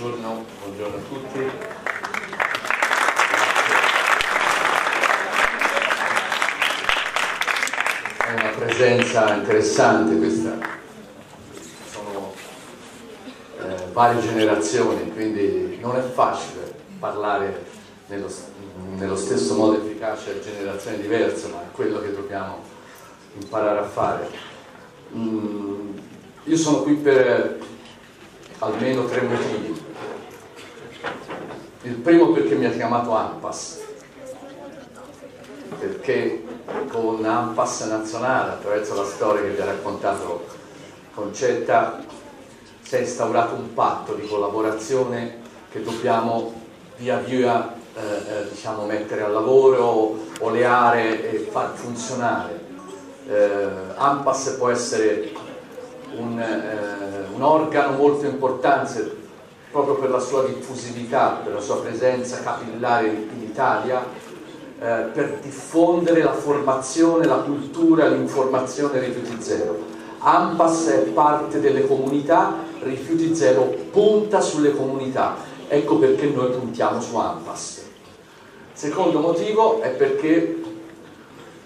buongiorno, buongiorno a tutti. È una presenza interessante questa, sono eh, varie generazioni, quindi non è facile parlare nello, nello stesso modo efficace a generazioni diverse, ma è quello che dobbiamo imparare a fare. Mm, io sono qui per almeno tre motivi. Il primo perché mi ha chiamato AMPAS, perché con AMPAS nazionale, attraverso la storia che vi ha raccontato Concetta, si è instaurato un patto di collaborazione che dobbiamo via via eh, eh, diciamo, mettere al lavoro, oleare e far funzionare. Eh, AMPAS può essere un, eh, un organo molto importante proprio per la sua diffusività, per la sua presenza capillare in Italia, eh, per diffondere la formazione, la cultura, l'informazione Rifiuti Zero. AMPAS è parte delle comunità, Rifiuti Zero punta sulle comunità, ecco perché noi puntiamo su AMPAS. Secondo motivo è perché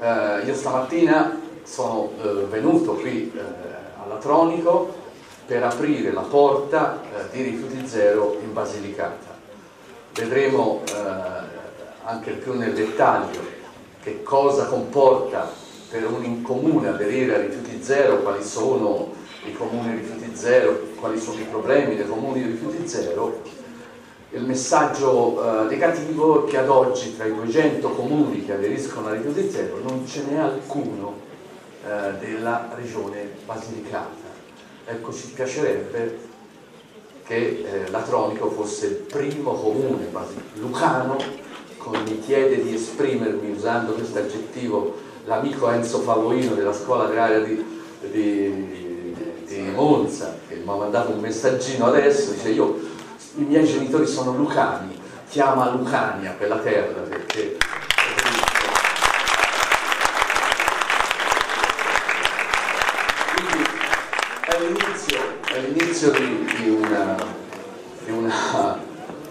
eh, io stamattina sono eh, venuto qui eh, Tronico per aprire la porta eh, di rifiuti zero in Basilicata. Vedremo eh, anche più nel dettaglio che cosa comporta per un comune aderire a rifiuti zero, quali sono i comuni rifiuti zero, quali sono i problemi dei comuni rifiuti zero. Il messaggio eh, negativo è che ad oggi tra i 200 comuni che aderiscono a rifiuti zero non ce n'è alcuno eh, della regione Basilicata. Ecco, ci piacerebbe che eh, l'Atronico fosse il primo comune lucano, come mi chiede di esprimermi usando questo aggettivo l'amico Enzo Favoino della scuola agraria di, di, di Monza, che mi ha mandato un messaggino adesso, dice io, i miei genitori sono lucani, chiama Lucania quella terra perché è l'inizio, di, di, una, di, una,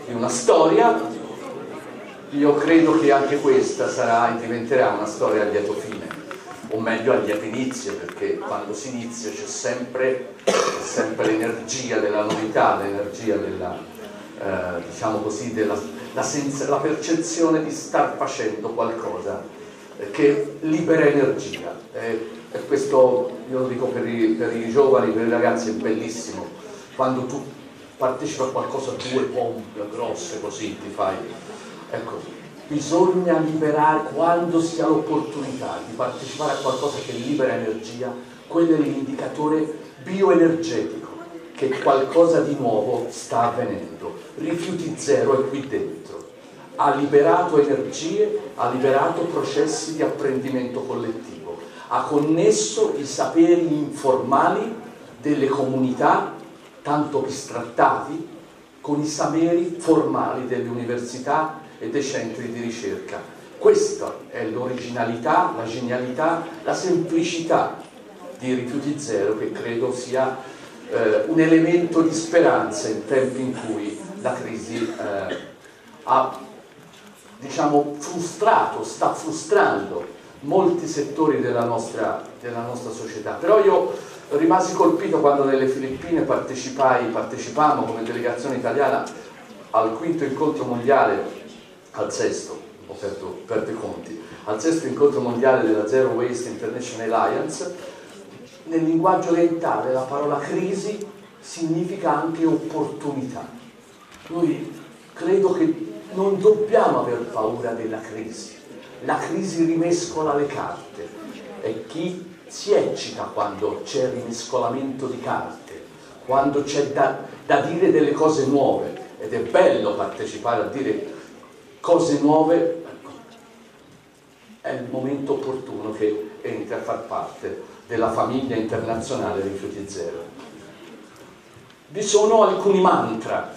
di una storia. Io credo che anche questa sarà, diventerà una storia a lieto fine, o meglio a lieto inizio, perché quando si inizia c'è sempre, sempre l'energia della novità, l'energia della, eh, diciamo così, della la, la percezione di star facendo qualcosa che libera energia. Eh, e questo io lo dico per i, per i, giovani, per i ragazzi, è bellissimo, quando tu partecipi a qualcosa, due pompe grosse così ti fai. Ecco, bisogna liberare, quando si ha l'opportunità di partecipare a qualcosa che libera energia, quello è l'indicatore bioenergetico, che qualcosa di nuovo sta avvenendo. Rifiuti zero è qui dentro. Ha liberato energie, ha liberato processi di apprendimento collettivo ha connesso i saperi informali delle comunità, tanto bistrattati, con i saperi formali delle università e dei centri di ricerca. Questa è l'originalità, la genialità, la semplicità di Rifiuti Zero che credo sia eh, un elemento di speranza in tempi in cui la crisi eh, ha diciamo, frustrato, sta frustrando molti settori della nostra, della nostra società. Però io rimasi colpito quando nelle Filippine partecipai, partecipammo come delegazione italiana al quinto incontro mondiale, al sesto, ho perso, i conti, al sesto incontro mondiale della Zero Waste International Alliance, nel linguaggio orientale la parola crisi significa anche opportunità. Noi credo che non dobbiamo aver paura della crisi, la crisi rimescola le carte. E chi si eccita quando c'è rimescolamento di carte, quando c'è da, da dire delle cose nuove. Ed è bello partecipare a dire cose nuove, ecco, è il momento opportuno che entri a far parte della famiglia internazionale Rifiuti Zero. Vi sono alcuni mantra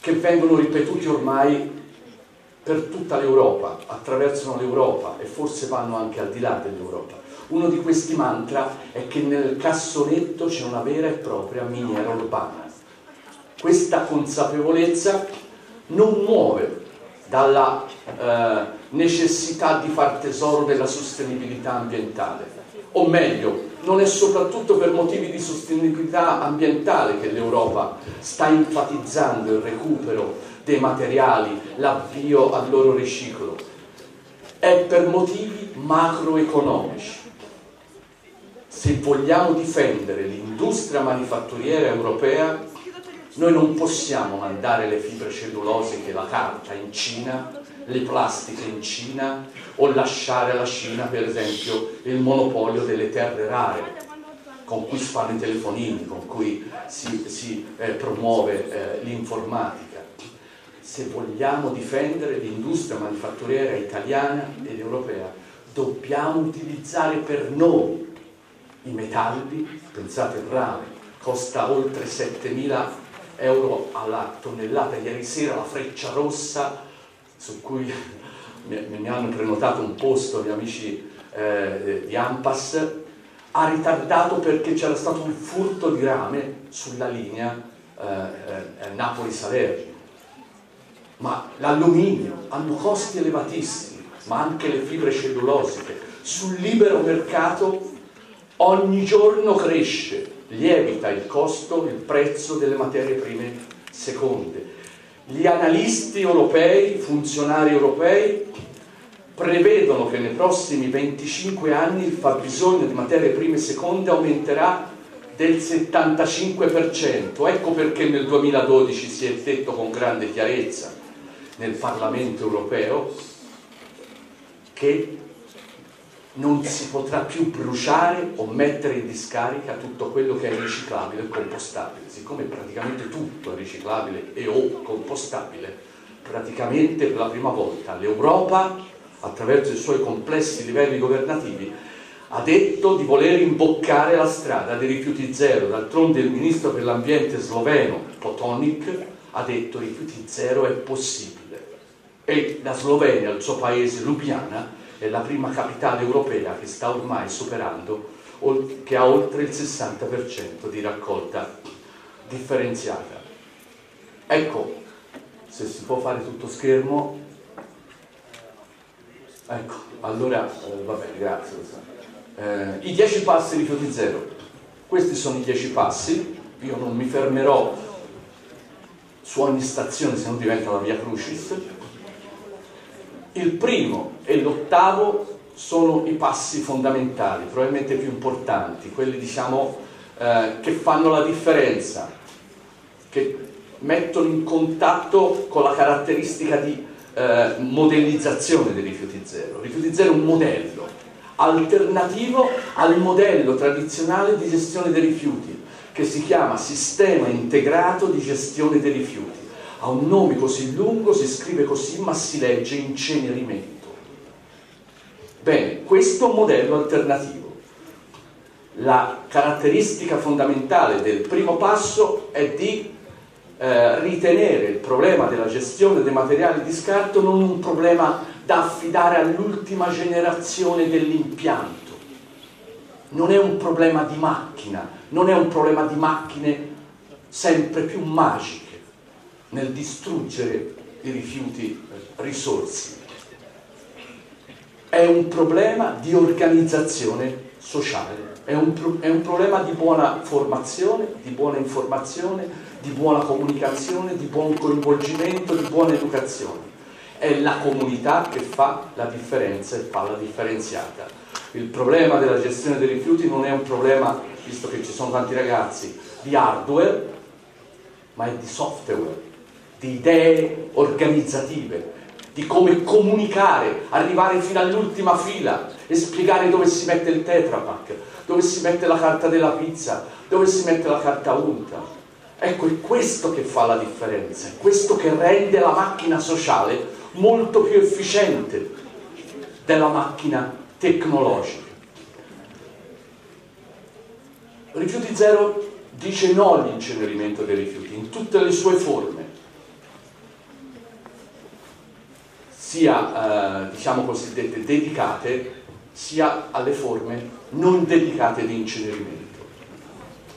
che vengono ripetuti ormai per tutta l'Europa, attraversano l'Europa e forse vanno anche al di là dell'Europa. Uno di questi mantra è che nel cassonetto c'è una vera e propria miniera urbana. Questa consapevolezza non muove dalla eh, necessità di far tesoro della sostenibilità ambientale, o meglio, non è soprattutto per motivi di sostenibilità ambientale che l'Europa sta enfatizzando il recupero dei materiali, l'avvio al loro riciclo, è per motivi macroeconomici. Se vogliamo difendere l'industria manifatturiera europea, noi non possiamo mandare le fibre cellulosiche, la carta in Cina, le plastiche in Cina o lasciare alla Cina per esempio il monopolio delle terre rare con cui si fanno i telefonini, con cui si, si eh, promuove eh, l'informatica. Se vogliamo difendere l'industria manifatturiera italiana ed europea, dobbiamo utilizzare per noi i metalli, pensate il rame, costa oltre 7.000 euro alla tonnellata, ieri sera la freccia rossa su cui mi, hanno prenotato un posto gli amici eh, di Ampas, ha ritardato perché c'era stato un furto di rame sulla linea eh, eh, Napoli-Salerno. Ma l'alluminio hanno costi elevatissimi, ma anche le fibre cellulosiche. Sul libero mercato ogni giorno cresce, lievita il costo, il prezzo delle materie prime seconde gli analisti europei, funzionari europei, prevedono che nei prossimi 25 anni il fabbisogno di materie prime seconde aumenterà del 75%. Ecco perché nel 2012 si è detto con grande chiarezza nel Parlamento europeo che non si potrà più bruciare o mettere in discarica tutto quello che è riciclabile e compostabile. Siccome praticamente tutto è riciclabile e o compostabile, praticamente per la prima volta l'Europa, attraverso i suoi complessi livelli governativi, ha detto di voler imboccare la strada dei rifiuti zero. D'altronde il ministro per l'ambiente sloveno, Potonik, ha detto rifiuti zero è possibile. E la Slovenia, il suo paese, Ljubljana, è la prima capitale europea che sta ormai superando, che ha oltre il 60% di raccolta differenziata. Ecco, se si può fare tutto schermo, ecco, allora eh, va bene, grazie. Eh, I 10 passi rifiuti zero, questi sono i 10 passi, io non mi fermerò su ogni stazione se non diventa la via Crucis, il primo e l'ottavo sono i passi fondamentali, probabilmente più importanti, quelli diciamo, eh, che fanno la differenza, che mettono in contatto con la caratteristica di eh, modellizzazione dei rifiuti zero. Rifiuti zero è un modello alternativo al modello tradizionale di gestione dei rifiuti, che si chiama Sistema Integrato di Gestione dei Rifiuti ha un nome così lungo, si scrive così, ma si legge incenerimento. Bene, questo è un modello alternativo. La caratteristica fondamentale del primo passo è di eh, ritenere il problema della gestione dei materiali di scarto non un problema da affidare all'ultima generazione dell'impianto. Non è un problema di macchina, non è un problema di macchine sempre più magiche nel distruggere i rifiuti risorsi. È un problema di organizzazione sociale, è un, è un problema di buona formazione, di buona informazione, di buona comunicazione, di buon coinvolgimento, di buona educazione. È la comunità che fa la differenza e fa la differenziata. Il problema della gestione dei rifiuti non è un problema, visto che ci sono tanti ragazzi, di hardware, ma è di software di idee organizzative, di come comunicare, arrivare fino all'ultima fila e spiegare dove si mette il tetrapack, dove si mette la carta della pizza, dove si mette la carta unta. Ecco, è questo che fa la differenza, è questo che rende la macchina sociale molto più efficiente della macchina tecnologica. Rifiuti zero dice no all'incenerimento dei rifiuti in tutte le sue forme sia eh, diciamo cosiddette dedicate sia alle forme non dedicate di incenerimento.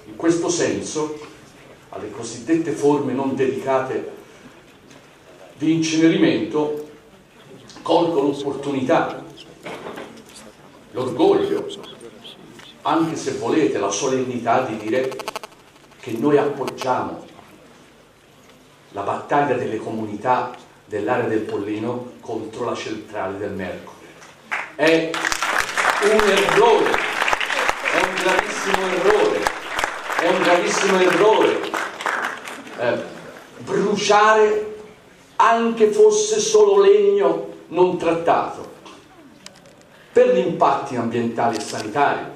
In questo senso alle cosiddette forme non dedicate di incenerimento, colgo l'opportunità, l'orgoglio, anche se volete la solennità di dire che noi appoggiamo la battaglia delle comunità dell'area del Pollino contro la centrale del Mercure. È un errore, è un gravissimo errore, è un gravissimo errore eh, bruciare anche fosse solo legno non trattato per gli impatti ambientali e sanitari.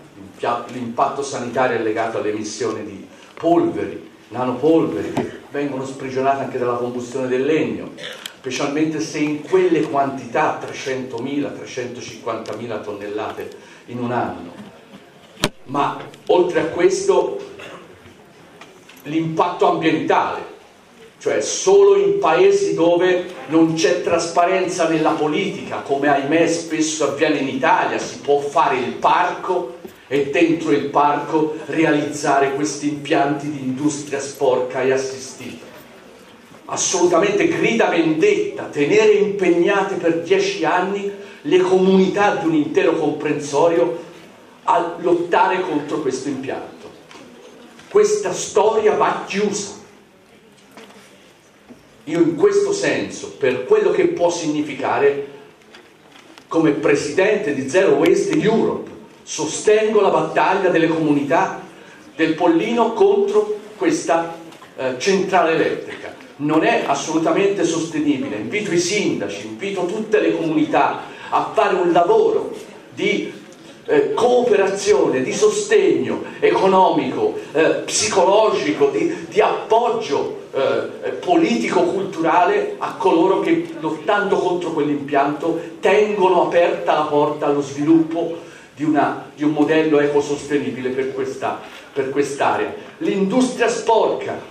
L'impatto sanitario è legato alle emissioni di polveri, nanopolveri che vengono sprigionate anche dalla combustione del legno, specialmente se in quelle quantità 300.000, 350.000 tonnellate in un anno. Ma oltre a questo l'impatto ambientale, cioè solo in paesi dove non c'è trasparenza nella politica, come ahimè spesso avviene in Italia, si può fare il parco e dentro il parco realizzare questi impianti di industria sporca e assistita. Assolutamente grida vendetta, tenere impegnate per dieci anni le comunità di un intero comprensorio a lottare contro questo impianto. Questa storia va chiusa. Io in questo senso, per quello che può significare, come presidente di Zero Waste Europe, sostengo la battaglia delle comunità del Pollino contro questa eh, centrale elettrica. Non è assolutamente sostenibile. Invito i sindaci, invito tutte le comunità a fare un lavoro di eh, cooperazione, di sostegno economico, eh, psicologico, di, di appoggio eh, politico-culturale a coloro che lottando contro quell'impianto tengono aperta la porta allo sviluppo di, una, di un modello ecosostenibile per, questa, per quest'area. L'industria sporca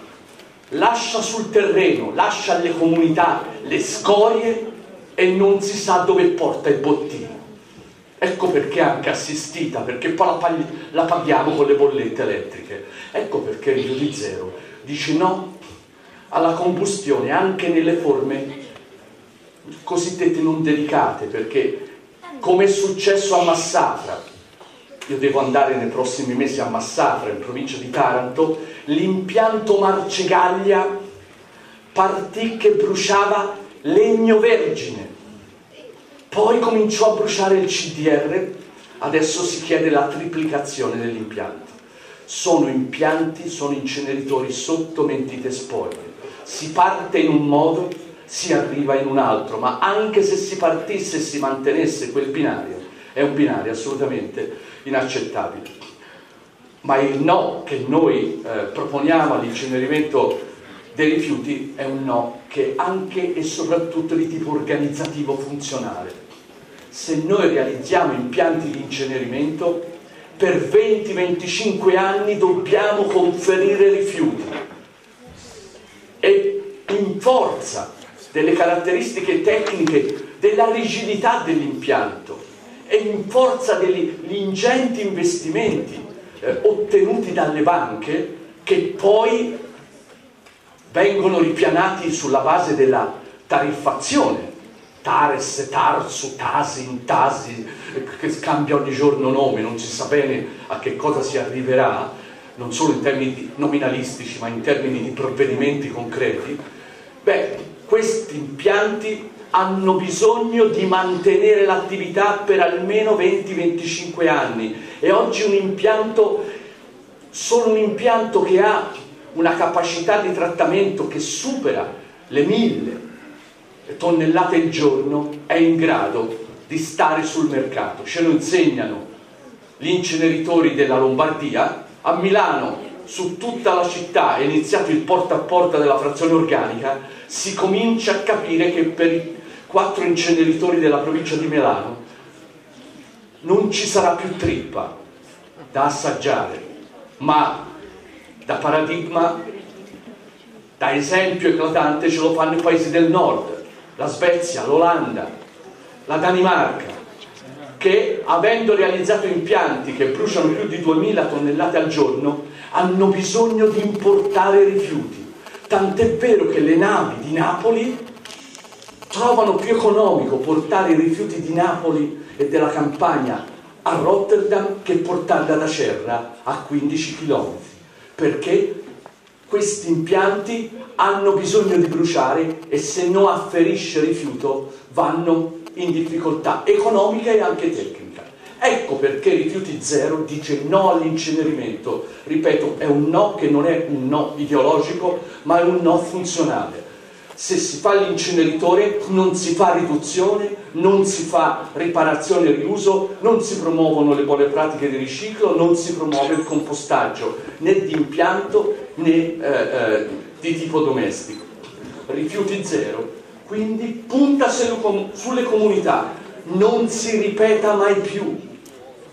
lascia sul terreno, lascia alle comunità le scorie e non si sa dove porta il bottino. Ecco perché anche assistita, perché poi la, paghi, la paghiamo con le bollette elettriche. Ecco perché Rio di Zero dice no alla combustione anche nelle forme cosiddette non dedicate, perché come è successo a Massafra, io devo andare nei prossimi mesi a Massafra, in provincia di Taranto, l'impianto Marcegaglia partì che bruciava legno vergine, poi cominciò a bruciare il CDR, adesso si chiede la triplicazione dell'impianto. Sono impianti, sono inceneritori sotto mentite spoglie. Si parte in un modo, si arriva in un altro, ma anche se si partisse e si mantenesse quel binario, è un binario assolutamente inaccettabile. Ma il no che noi eh, proponiamo all'incenerimento dei rifiuti è un no che anche e soprattutto di tipo organizzativo funzionale. Se noi realizziamo impianti di incenerimento, per 20-25 anni dobbiamo conferire rifiuti e in forza delle caratteristiche tecniche della rigidità dell'impianto e in forza degli ingenti investimenti eh, ottenuti dalle banche che poi vengono ripianati sulla base della tariffazione. Tares, Tarsu, Tasin, Tasi, che cambia ogni giorno nome, non si sa bene a che cosa si arriverà, non solo in termini nominalistici, ma in termini di provvedimenti concreti, beh, questi impianti hanno bisogno di mantenere l'attività per almeno 20-25 anni e oggi un impianto, solo un impianto che ha una capacità di trattamento che supera le mille tonnellate al giorno è in grado di stare sul mercato. Ce lo insegnano gli inceneritori della Lombardia. A Milano, su tutta la città, è iniziato il porta a porta della frazione organica, si comincia a capire che per quattro inceneritori della provincia di Milano non ci sarà più trippa da assaggiare, ma da paradigma, da esempio eclatante ce lo fanno i paesi del nord la Svezia, l'Olanda, la Danimarca, che avendo realizzato impianti che bruciano più di 2000 tonnellate al giorno, hanno bisogno di importare rifiuti. Tant'è vero che le navi di Napoli trovano più economico portare i rifiuti di Napoli e della campagna a Rotterdam che portarli ad Acerra a 15 km. Perché questi impianti hanno bisogno di bruciare e se non afferisce rifiuto vanno in difficoltà economica e anche tecnica. Ecco perché Rifiuti Zero dice no all'incenerimento. Ripeto, è un no che non è un no ideologico, ma è un no funzionale. Se si fa l'inceneritore non si fa riduzione, non si fa riparazione e riuso, non si promuovono le buone pratiche di riciclo, non si promuove il compostaggio né di impianto né eh, eh, di tipo domestico. Rifiuti zero, quindi punta sulle comunità, non si ripeta mai più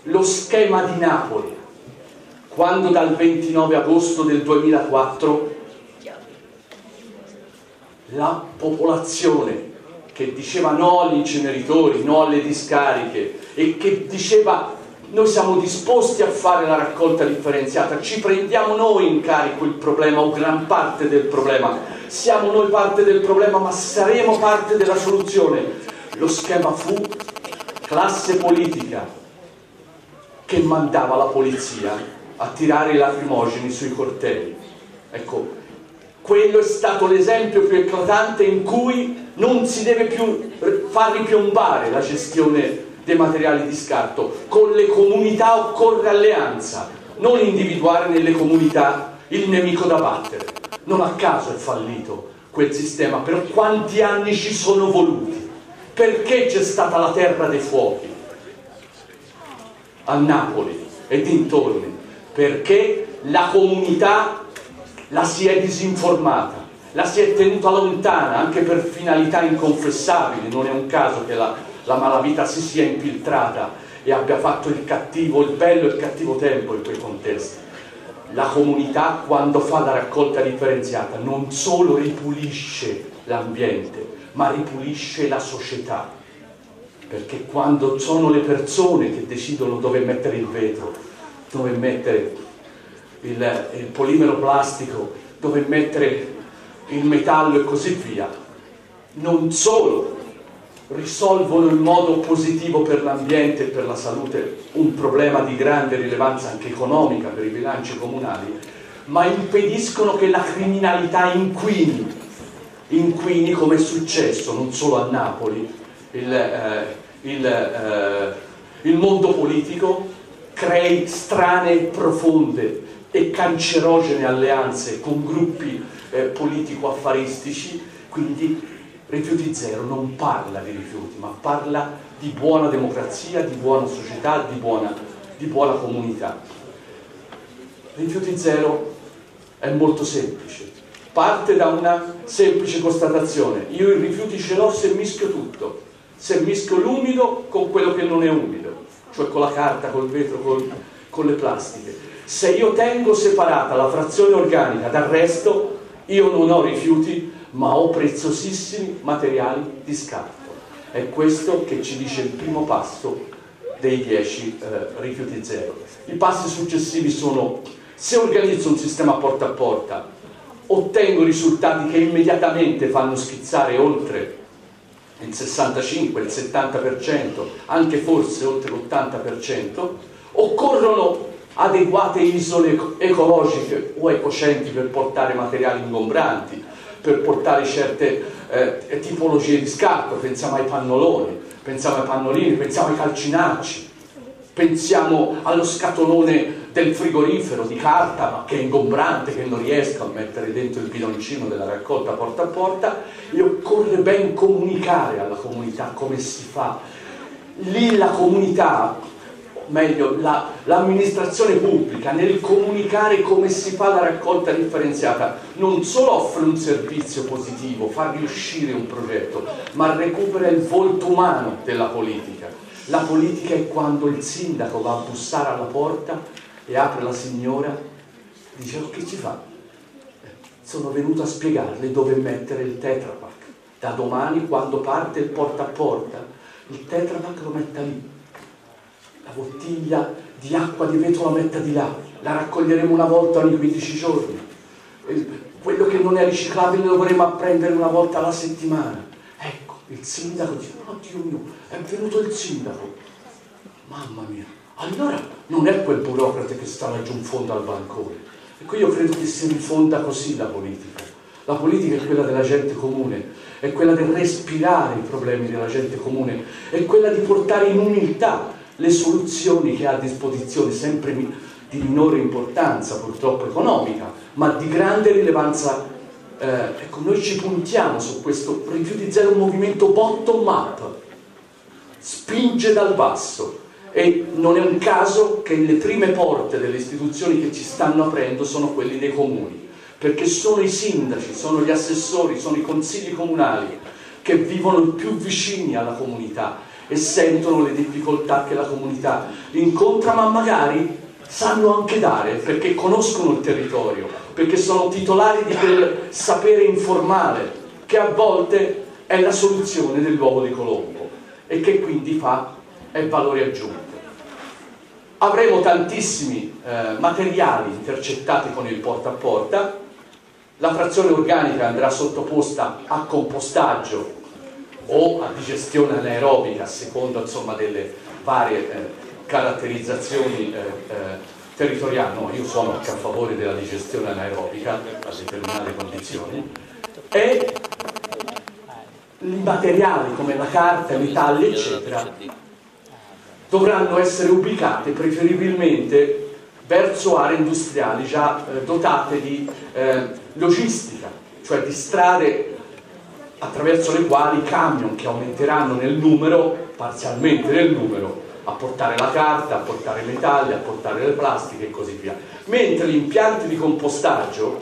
lo schema di Napoli, quando dal 29 agosto del 2004 la popolazione che diceva no agli inceneritori, no alle discariche e che diceva noi siamo disposti a fare la raccolta differenziata, ci prendiamo noi in carico il problema o gran parte del problema, siamo noi parte del problema ma saremo parte della soluzione. Lo schema fu classe politica che mandava la polizia a tirare i lacrimogeni sui cortei. Ecco, quello è stato l'esempio più eclatante in cui non si deve più far ripiombare la gestione dei materiali di scarto. Con le comunità occorre alleanza, non individuare nelle comunità il nemico da battere. Non a caso è fallito quel sistema, per quanti anni ci sono voluti? Perché c'è stata la terra dei fuochi a Napoli e dintorni? Perché la comunità la si è disinformata, la si è tenuta lontana anche per finalità inconfessabili, non è un caso che la, la malavita si sia infiltrata e abbia fatto il cattivo, il bello e il cattivo tempo in quei contesti. La comunità quando fa la raccolta differenziata non solo ripulisce l'ambiente, ma ripulisce la società. Perché quando sono le persone che decidono dove mettere il vetro, dove mettere il, il polimero plastico, dove mettere il metallo e così via, non solo risolvono in modo positivo per l'ambiente e per la salute un problema di grande rilevanza anche economica per i bilanci comunali, ma impediscono che la criminalità inquini, inquini come è successo non solo a Napoli, il, eh, il, eh, il mondo politico crei strane e profonde e cancerogene alleanze con gruppi eh, politico-affaristici, quindi Rifiuti Zero non parla di rifiuti, ma parla di buona democrazia, di buona società, di buona, di buona comunità. Rifiuti Zero è molto semplice, parte da una semplice constatazione, io i rifiuti ce l'ho se mischio tutto, se mischio l'umido con quello che non è umido, cioè con la carta, col vetro, con, con le plastiche. Se io tengo separata la frazione organica dal resto, io non ho rifiuti, ma ho preziosissimi materiali di scarto. È questo che ci dice il primo passo dei 10 eh, rifiuti zero. I passi successivi sono se organizzo un sistema porta a porta, ottengo risultati che immediatamente fanno schizzare oltre il 65, il 70%, anche forse oltre l'80%, occorrono adeguate isole ecologiche o ecocentri per portare materiali ingombranti, per portare certe eh, tipologie di scarto, pensiamo ai pannoloni, pensiamo ai pannolini, pensiamo ai calcinacci, pensiamo allo scatolone del frigorifero di carta ma che è ingombrante, che non riesco a mettere dentro il bidoncino della raccolta porta a porta e occorre ben comunicare alla comunità come si fa. Lì la comunità meglio la, l'amministrazione pubblica nel comunicare come si fa la raccolta differenziata non solo offre un servizio positivo, fa riuscire un progetto, ma recupera il volto umano della politica. La politica è quando il sindaco va a bussare alla porta e apre la signora, dice oh, che ci fa? Sono venuto a spiegarle dove mettere il Tetra Pak. Da domani quando parte il porta a porta, il Tetra Pak lo metta lì la bottiglia di acqua di vetro la metta di là la raccoglieremo una volta ogni 15 giorni. Quello che non è riciclabile lo dovremo apprendere una volta alla settimana. Ecco, il sindaco dice, oh Dio mio, è venuto il sindaco. Mamma mia, allora non è quel burocrate che sta laggiù in fondo al bancone. Ecco, io credo che si rifonda così la politica. La politica è quella della gente comune, è quella del respirare i problemi della gente comune, è quella di portare in umiltà le soluzioni che ha a disposizione, sempre di minore importanza purtroppo economica, ma di grande rilevanza. Eh, ecco, noi ci puntiamo su questo rifiuti zero, un movimento bottom up, spinge dal basso e non è un caso che le prime porte delle istituzioni che ci stanno aprendo sono quelle dei comuni, perché sono i sindaci, sono gli assessori, sono i consigli comunali che vivono più vicini alla comunità e sentono le difficoltà che la comunità incontra, ma magari sanno anche dare perché conoscono il territorio, perché sono titolari di quel sapere informale che a volte è la soluzione dell'uovo di Colombo e che quindi fa è valore aggiunto. Avremo tantissimi eh, materiali intercettati con il porta a porta, la frazione organica andrà sottoposta a compostaggio o a digestione anaerobica a seconda insomma, delle varie eh, caratterizzazioni eh, eh, territoriali, no, io sono anche a favore della digestione anaerobica a determinate condizioni, e i materiali come la carta, i metalli, eccetera, dovranno essere ubicati preferibilmente verso aree industriali già eh, dotate di eh, logistica, cioè di strade attraverso le quali camion che aumenteranno nel numero, parzialmente nel numero, a portare la carta, a portare i metalli, a portare le plastiche e così via. Mentre gli impianti di compostaggio,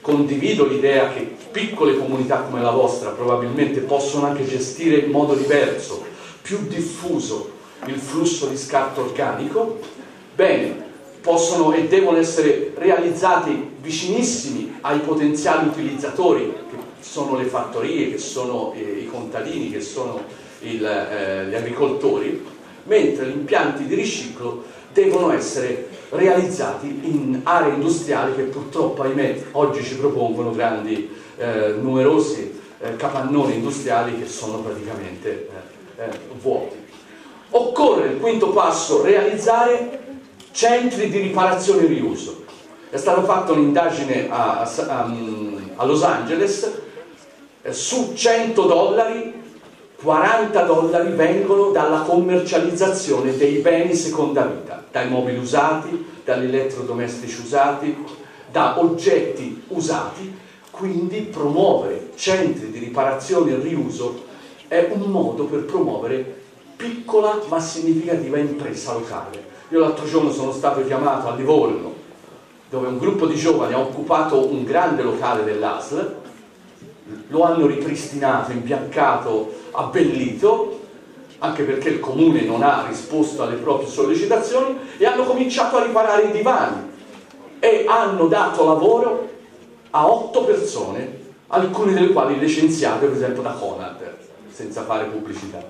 condivido l'idea che piccole comunità come la vostra probabilmente possono anche gestire in modo diverso, più diffuso, il flusso di scarto organico, bene, possono e devono essere realizzati vicinissimi ai potenziali utilizzatori, che sono le fattorie, che sono eh, i contadini, che sono il, eh, gli agricoltori, mentre gli impianti di riciclo devono essere realizzati in aree industriali che purtroppo, ahimè, oggi ci propongono grandi, eh, numerosi eh, capannoni industriali che sono praticamente eh, eh vuoti. Occorre, il quinto passo, realizzare centri di riparazione e riuso. È stata fatta un'indagine a, a, a, Los Angeles, su 100 dollari 40 dollari vengono dalla commercializzazione dei beni seconda vita, dai mobili usati, dagli elettrodomestici usati, da oggetti usati, quindi promuovere centri di riparazione e riuso è un modo per promuovere piccola ma significativa impresa locale. Io l'altro giorno sono stato chiamato a Livorno, dove un gruppo di giovani ha occupato un grande locale dell'ASL, lo hanno ripristinato, imbiancato, abbellito, anche perché il comune non ha risposto alle proprie sollecitazioni, e hanno cominciato a riparare i divani e hanno dato lavoro a otto persone, alcune delle quali licenziate per esempio da Conad, senza fare pubblicità.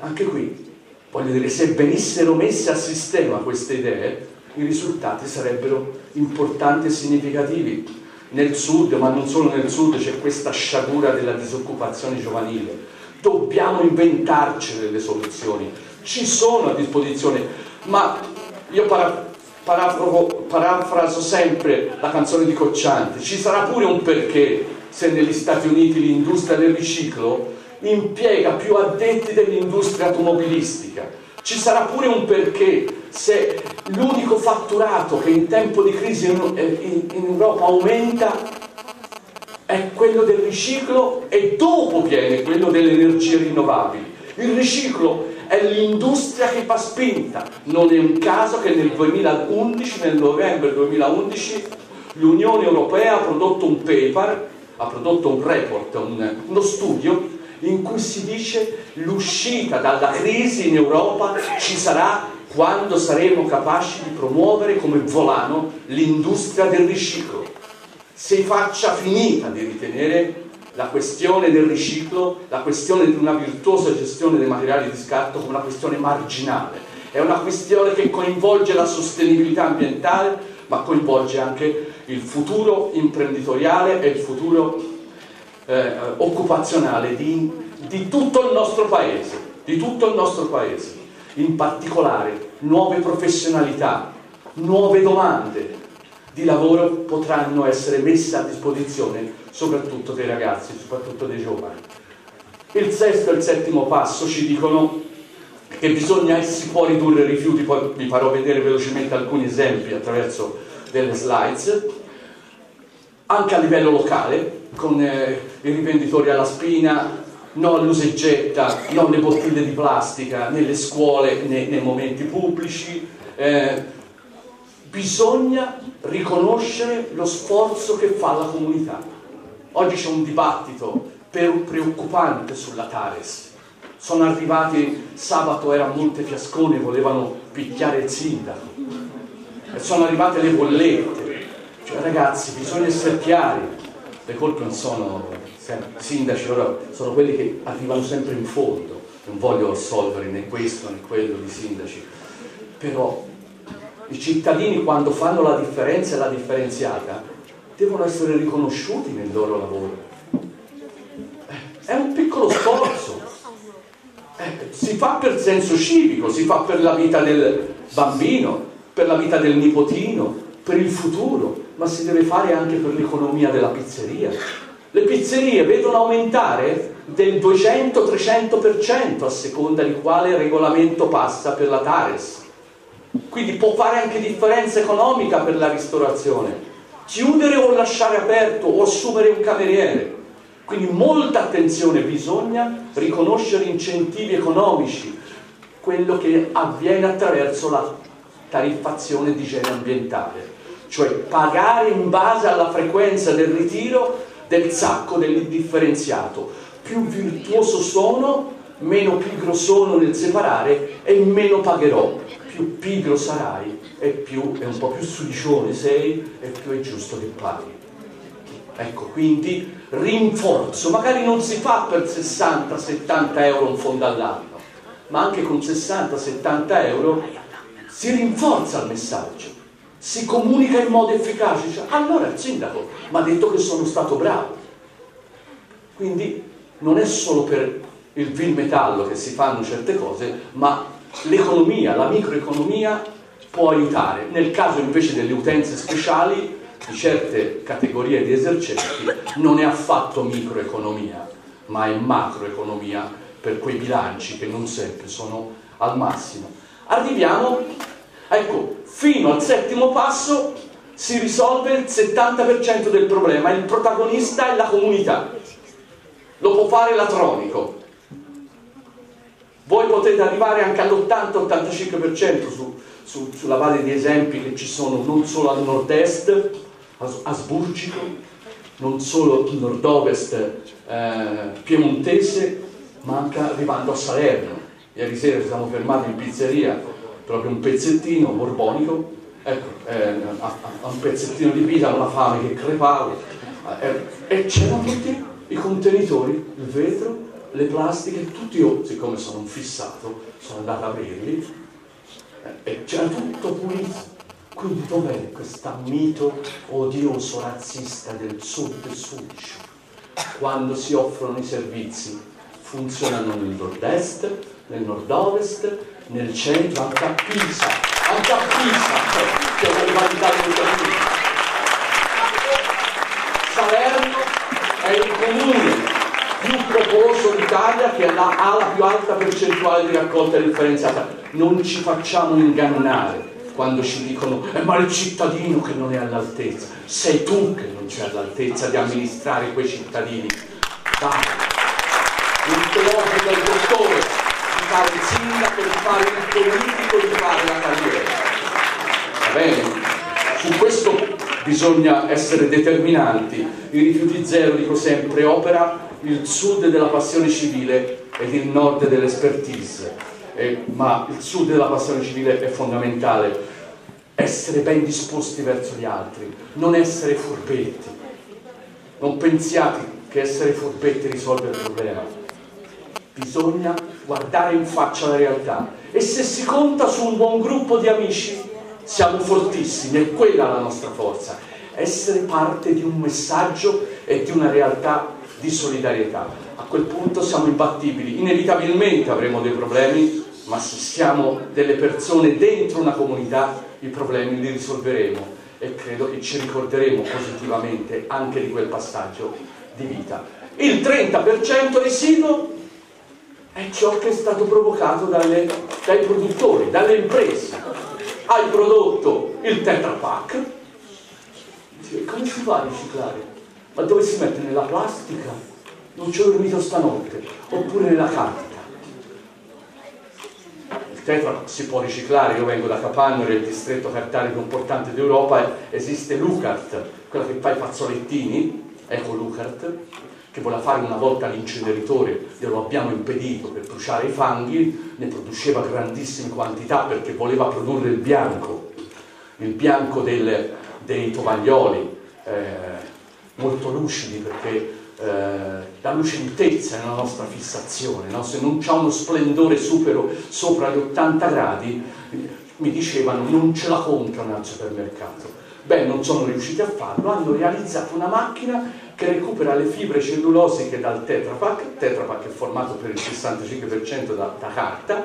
Anche qui, voglio dire, se venissero messe a sistema queste idee, i risultati sarebbero importanti e significativi nel sud, ma non solo nel sud, c'è questa sciagura della disoccupazione giovanile. Dobbiamo inventarci delle soluzioni, ci sono a disposizione, ma io para, parafraso sempre la canzone di Cocciante, ci sarà pure un perché se negli Stati Uniti l'industria del riciclo impiega più addetti dell'industria automobilistica. Ci sarà pure un perché se l'unico fatturato che in tempo di crisi in, in, in Europa aumenta è quello del riciclo e dopo viene quello delle energie rinnovabili. Il riciclo è l'industria che fa spinta. Non è un caso che nel 2011, nel novembre 2011, l'Unione Europea ha prodotto un paper, ha prodotto un report, un, uno studio in cui si dice l'uscita dalla crisi in Europa ci sarà quando saremo capaci di promuovere come volano l'industria del riciclo. Si faccia finita di ritenere la questione del riciclo, la questione di una virtuosa gestione dei materiali di scarto come una questione marginale. è una questione che coinvolge la sostenibilità ambientale, ma coinvolge anche il futuro imprenditoriale e il futuro eh, occupazionale di, di tutto il nostro paese, di tutto il nostro paese, in particolare nuove professionalità, nuove domande di lavoro potranno essere messe a disposizione soprattutto dei ragazzi, soprattutto dei giovani. Il sesto e il settimo passo ci dicono che bisogna si può ridurre i rifiuti, poi vi farò vedere velocemente alcuni esempi attraverso delle slides, anche a livello locale, con eh, i rivenditori alla spina, no all'usa e getta, no alle bottiglie di plastica nelle scuole, nei, nei momenti pubblici. Eh, bisogna riconoscere lo sforzo che fa la comunità. Oggi c'è un dibattito preoccupante sulla Tares. Sono arrivati, sabato era Montefiascone, volevano picchiare il sindaco. E sono arrivate le bollette. Cioè ragazzi, bisogna essere chiari. Le colpe non sono sindaci, ora sono quelli che arrivano sempre in fondo. Non voglio assolvere né questo né quello di sindaci. Però i cittadini quando fanno la differenza e la differenziata devono essere riconosciuti nel loro lavoro. Eh, è un piccolo sforzo. Eh, si fa per senso civico, si fa per la vita del bambino, per la vita del nipotino, per il futuro, ma si deve fare anche per l'economia della pizzeria. Le pizzerie vedono aumentare del 200-300% a seconda di quale regolamento passa per la Tares quindi può fare anche differenza economica per la ristorazione. Chiudere o lasciare aperto o assumere un cameriere. Quindi molta attenzione, bisogna riconoscere incentivi economici, quello che avviene attraverso la tariffazione di igiene ambientale, cioè pagare in base alla frequenza del ritiro del sacco dell'indifferenziato. Più virtuoso sono, meno pigro sono nel separare e meno pagherò più pigro sarai e più, e un po' più sudicione sei e più è giusto che paghi. Ecco, quindi rinforzo, magari non si fa per 60-70 euro un fondo all'anno, ma anche con 60-70 euro si rinforza il messaggio, si comunica in modo efficace, dice, allora il sindaco mi ha detto che sono stato bravo. Quindi non è solo per il vil metallo che si fanno certe cose, ma l'economia, la microeconomia può aiutare. Nel caso invece delle utenze speciali di certe categorie di esercenti non è affatto microeconomia, ma è macroeconomia per quei bilanci che non sempre sono al massimo. Arriviamo, ecco, fino al settimo passo si risolve il 70% del problema, il protagonista è la comunità. Lo può fare l'atronico, voi potete arrivare anche all'80-85% su, su, sulla base di esempi che ci sono non solo al nord-est, a Sburgico, non solo al nord-ovest eh, piemontese, ma anche arrivando a Salerno. Ieri sera ci siamo fermati in pizzeria, proprio un pezzettino borbonico, ecco, eh, a, un pezzettino di pizza, una fame che crepava, eh, e c'erano tutti i contenitori, il vetro, le plastiche, tutti io, siccome sono un fissato, sono andato a aprirli eh, e c'era tutto pulito. Quindi dov'è questo mito odioso, razzista del sud sudicio? Quando si offrono i servizi funzionano nel nord-est, nel nord-ovest, nel centro, anche a Pisa, anche a Pisa, cioè, che è rivalità del Salerno è il comune più proposto d'Italia che ha la più alta percentuale di raccolta differenziata. Non ci facciamo ingannare quando ci dicono eh, ma il cittadino che non è all'altezza. Sei tu che non sei all'altezza di amministrare quei cittadini. Dai, non te l'obbliga il dottore fare il sindaco, di fare il politico, di fare la carriera. Va bene? Su questo bisogna essere determinanti. I rifiuti zero, dico sempre, opera il sud della passione civile ed il nord dell'expertise, eh, ma il sud della passione civile è fondamentale, essere ben disposti verso gli altri, non essere furbetti. Non pensiate che essere furbetti risolve il problema. Bisogna guardare in faccia la realtà e se si conta su un buon gruppo di amici siamo fortissimi, è quella la nostra forza, essere parte di un messaggio e di una realtà di solidarietà. A quel punto siamo imbattibili, inevitabilmente avremo dei problemi, ma se siamo delle persone dentro una comunità i problemi li risolveremo e credo che ci ricorderemo positivamente anche di quel passaggio di vita. Il 30% residuo è ciò che è stato provocato dalle, dai produttori, dalle imprese. Hai prodotto il Tetra Pak, come si fa a riciclare? Ma dove si mette? Nella plastica? Non ci ho dormito stanotte. Oppure nella carta? Il tetra si può riciclare, io vengo da Capagnolo, il distretto cartario più importante d'Europa, esiste Lucart, quella che fa i fazzolettini, ecco Lucart, che voleva fare una volta l'inceneritore, glielo abbiamo impedito per bruciare i fanghi, ne produceva grandissime quantità perché voleva produrre il bianco, il bianco del, dei tovaglioli, eh, molto lucidi perché eh, la luciditezza è la nostra fissazione, no? se non c'è uno splendore supero, sopra gli 80 gradi, mi dicevano non ce la comprano al supermercato. Beh, non sono riusciti a farlo, hanno realizzato una macchina che recupera le fibre cellulosiche dal Tetra Pak, Tetra Pak è formato per il 65% da, da carta,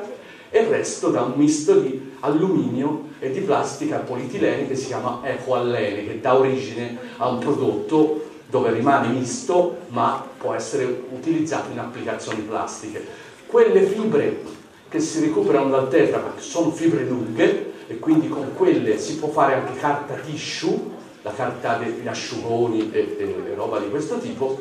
e il resto da un misto di alluminio e di plastica polietilene che si chiama ecoallene, che dà origine a un prodotto dove rimane misto ma può essere utilizzato in applicazioni plastiche. Quelle fibre che si recuperano dal tetra sono fibre lunghe e quindi con quelle si può fare anche carta tissue, la carta degli asciugoni e, e, e roba di questo tipo,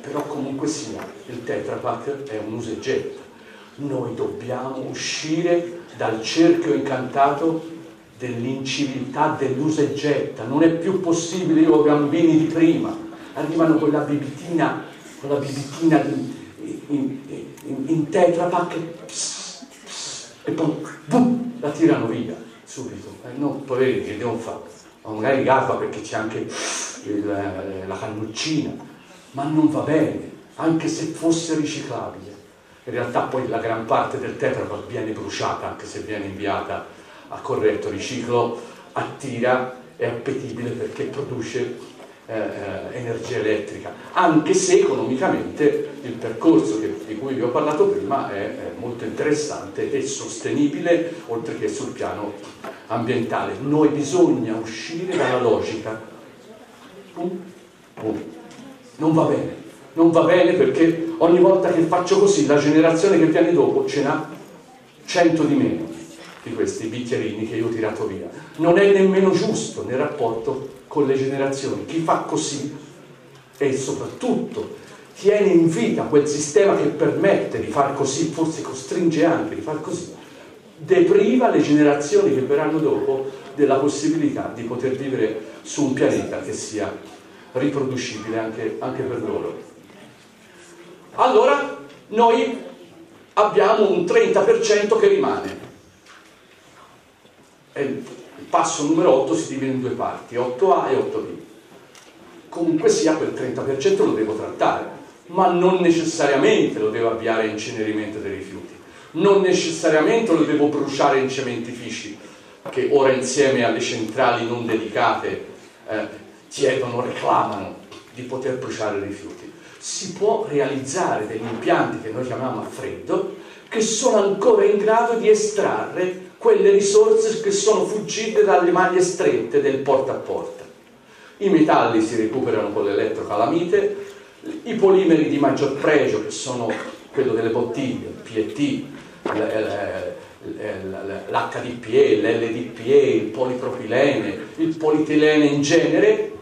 però comunque sia il Tetra Pak è un uso e getto noi dobbiamo uscire dal cerchio incantato dell'inciviltà, dell'usa e getta. Non è più possibile, io ho bambini di prima, arrivano con la bibitina, con la bibitina in, in, in, in tetrapack e poi boom, la tirano via subito. Eh, no, poverini, che devono fare? Ma magari gaffa perché c'è anche il, la cannuccina, ma non va bene, anche se fosse riciclabile. In realtà poi la gran parte del tetrapack viene bruciata anche se viene inviata a corretto riciclo, attira, è appetibile perché produce eh, eh, energia elettrica, anche se economicamente il percorso che, di cui vi ho parlato prima è, è molto interessante e sostenibile oltre che sul piano ambientale. Noi bisogna uscire dalla logica. Non va bene non va bene perché ogni volta che faccio così la generazione che viene dopo ce n'ha 100 di meno di questi bicchierini che io ho tirato via. Non è nemmeno giusto nel rapporto con le generazioni. Chi fa così e soprattutto tiene in vita quel sistema che permette di far così, forse costringe anche di far così, depriva le generazioni che verranno dopo della possibilità di poter vivere su un pianeta che sia riproducibile anche, anche per loro allora noi abbiamo un 30% che rimane. E il passo numero 8 si divide in due parti, 8A e 8B. Comunque sia quel 30% lo devo trattare, ma non necessariamente lo devo avviare a incenerimento dei rifiuti, non necessariamente lo devo bruciare in cementifici, che ora insieme alle centrali non dedicate eh, chiedono, reclamano di poter bruciare i rifiuti si può realizzare degli impianti che noi chiamiamo a freddo che sono ancora in grado di estrarre quelle risorse che sono fuggite dalle maglie strette del porta a porta. I metalli si recuperano con l'elettrocalamite, i polimeri di maggior pregio, che sono quello delle bottiglie, il PET, l'HDPE, l'LDPE, il polipropilene, il polietilene in genere,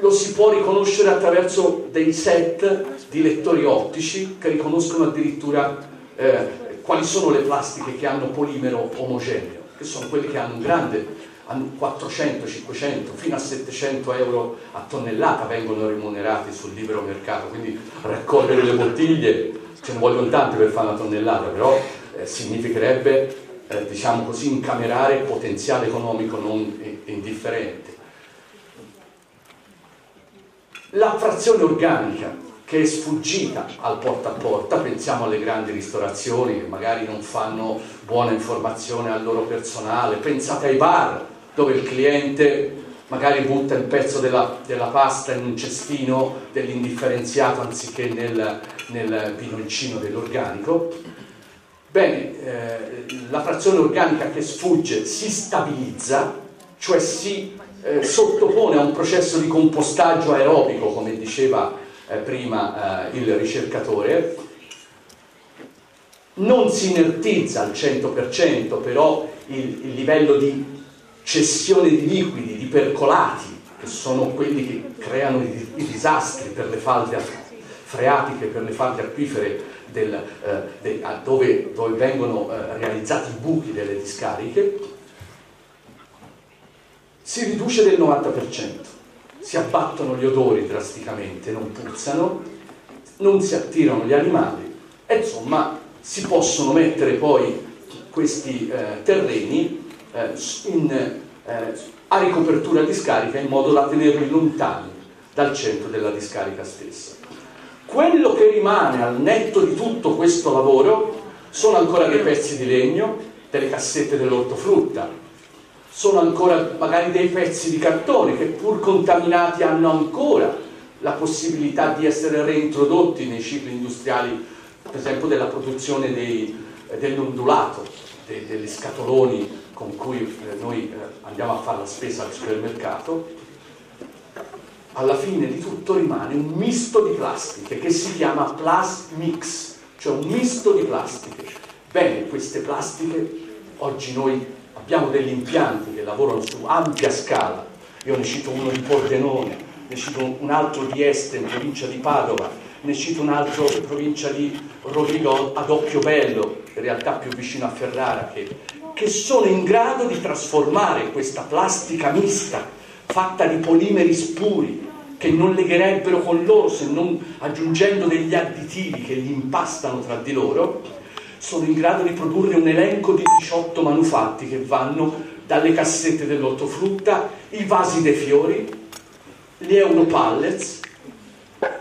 lo si può riconoscere attraverso dei set di lettori ottici che riconoscono addirittura eh, quali sono le plastiche che hanno polimero omogeneo, che sono quelle che hanno un grande, 400, 500, fino a 700 euro a tonnellata vengono remunerati sul libero mercato, quindi raccogliere le bottiglie, ce ne vogliono tante per fare una tonnellata, però eh, significherebbe, eh, diciamo così, incamerare potenziale economico non indifferente. La frazione organica che è sfuggita al porta a porta, pensiamo alle grandi ristorazioni che magari non fanno buona informazione al loro personale, pensate ai bar dove il cliente magari butta il pezzo della, della pasta in un cestino dell'indifferenziato anziché nel, nel pinoncino dell'organico. Bene, eh, la frazione organica che sfugge si stabilizza, cioè si eh, sottopone a un processo di compostaggio aerobico, come diceva eh, prima eh, il ricercatore, non si inertizza al 100%, però il, il livello di cessione di liquidi, di percolati, che sono quelli che creano i, i disastri per le falde freatiche, per le falde acquifere del, eh, de, dove, dove, vengono eh, realizzati i buchi delle discariche, si riduce del 90%, si abbattono gli odori drasticamente, non puzzano, non si attirano gli animali e insomma si possono mettere poi questi eh, terreni in, eh, a ricopertura discarica in modo da tenerli lontani dal centro della discarica stessa. Quello che rimane al netto di tutto questo lavoro sono ancora dei pezzi di legno, delle cassette dell'ortofrutta, sono ancora magari dei pezzi di cartone che pur contaminati hanno ancora la possibilità di essere reintrodotti nei cicli industriali, per esempio della produzione dell'ondulato, dei, degli scatoloni con cui eh, noi eh, andiamo a fare la spesa al supermercato, alla fine di tutto rimane un misto di plastiche che si chiama Plast Mix, cioè un misto di plastiche. Bene, queste plastiche oggi noi abbiamo degli impianti che lavorano su ampia scala, io ne cito uno di Pordenone, ne cito un altro di Este in provincia di Padova, ne cito un altro in provincia di Rovigo ad Occhiobello, in realtà più vicino a Ferrara, che che sono in grado di trasformare questa plastica mista fatta di polimeri spuri che non legherebbero con loro se non aggiungendo degli additivi che li impastano tra di loro, sono in grado di produrre un elenco di 18 manufatti che vanno dalle cassette dell'ortofrutta, i vasi dei fiori, gli europallets,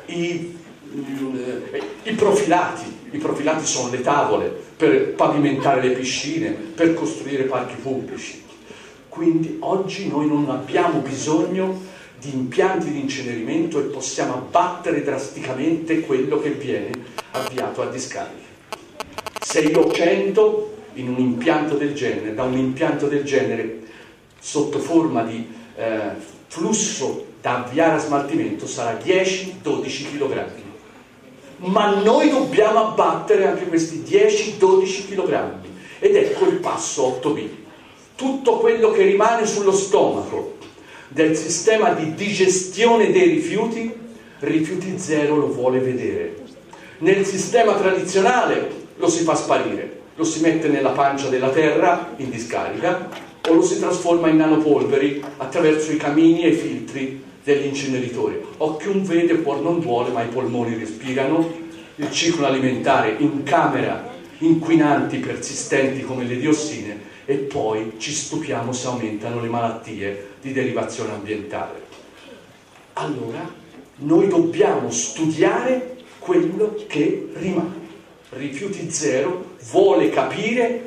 i, i profilati, i profilati sono le tavole per pavimentare le piscine, per costruire parchi pubblici. Quindi oggi noi non abbiamo bisogno di impianti di incenerimento e possiamo abbattere drasticamente quello che viene avviato a discarica. Se io cento in un impianto del genere, da un impianto del genere sotto forma di eh, flusso da avviare a smaltimento sarà 10-12 kg ma noi dobbiamo abbattere anche questi 10-12 kg ed ecco il passo 8b. Tutto quello che rimane sullo stomaco del sistema di digestione dei rifiuti, rifiuti zero lo vuole vedere. Nel sistema tradizionale lo si fa sparire, lo si mette nella pancia della terra in discarica o lo si trasforma in nanopolveri attraverso i camini e i filtri degli inceneritori. Occhio un vede, cuor non vuole, ma i polmoni respirano, il ciclo alimentare incamera inquinanti persistenti come le diossine e poi ci stupiamo se aumentano le malattie di derivazione ambientale. Allora noi dobbiamo studiare quello che rimane. Rifiuti zero vuole capire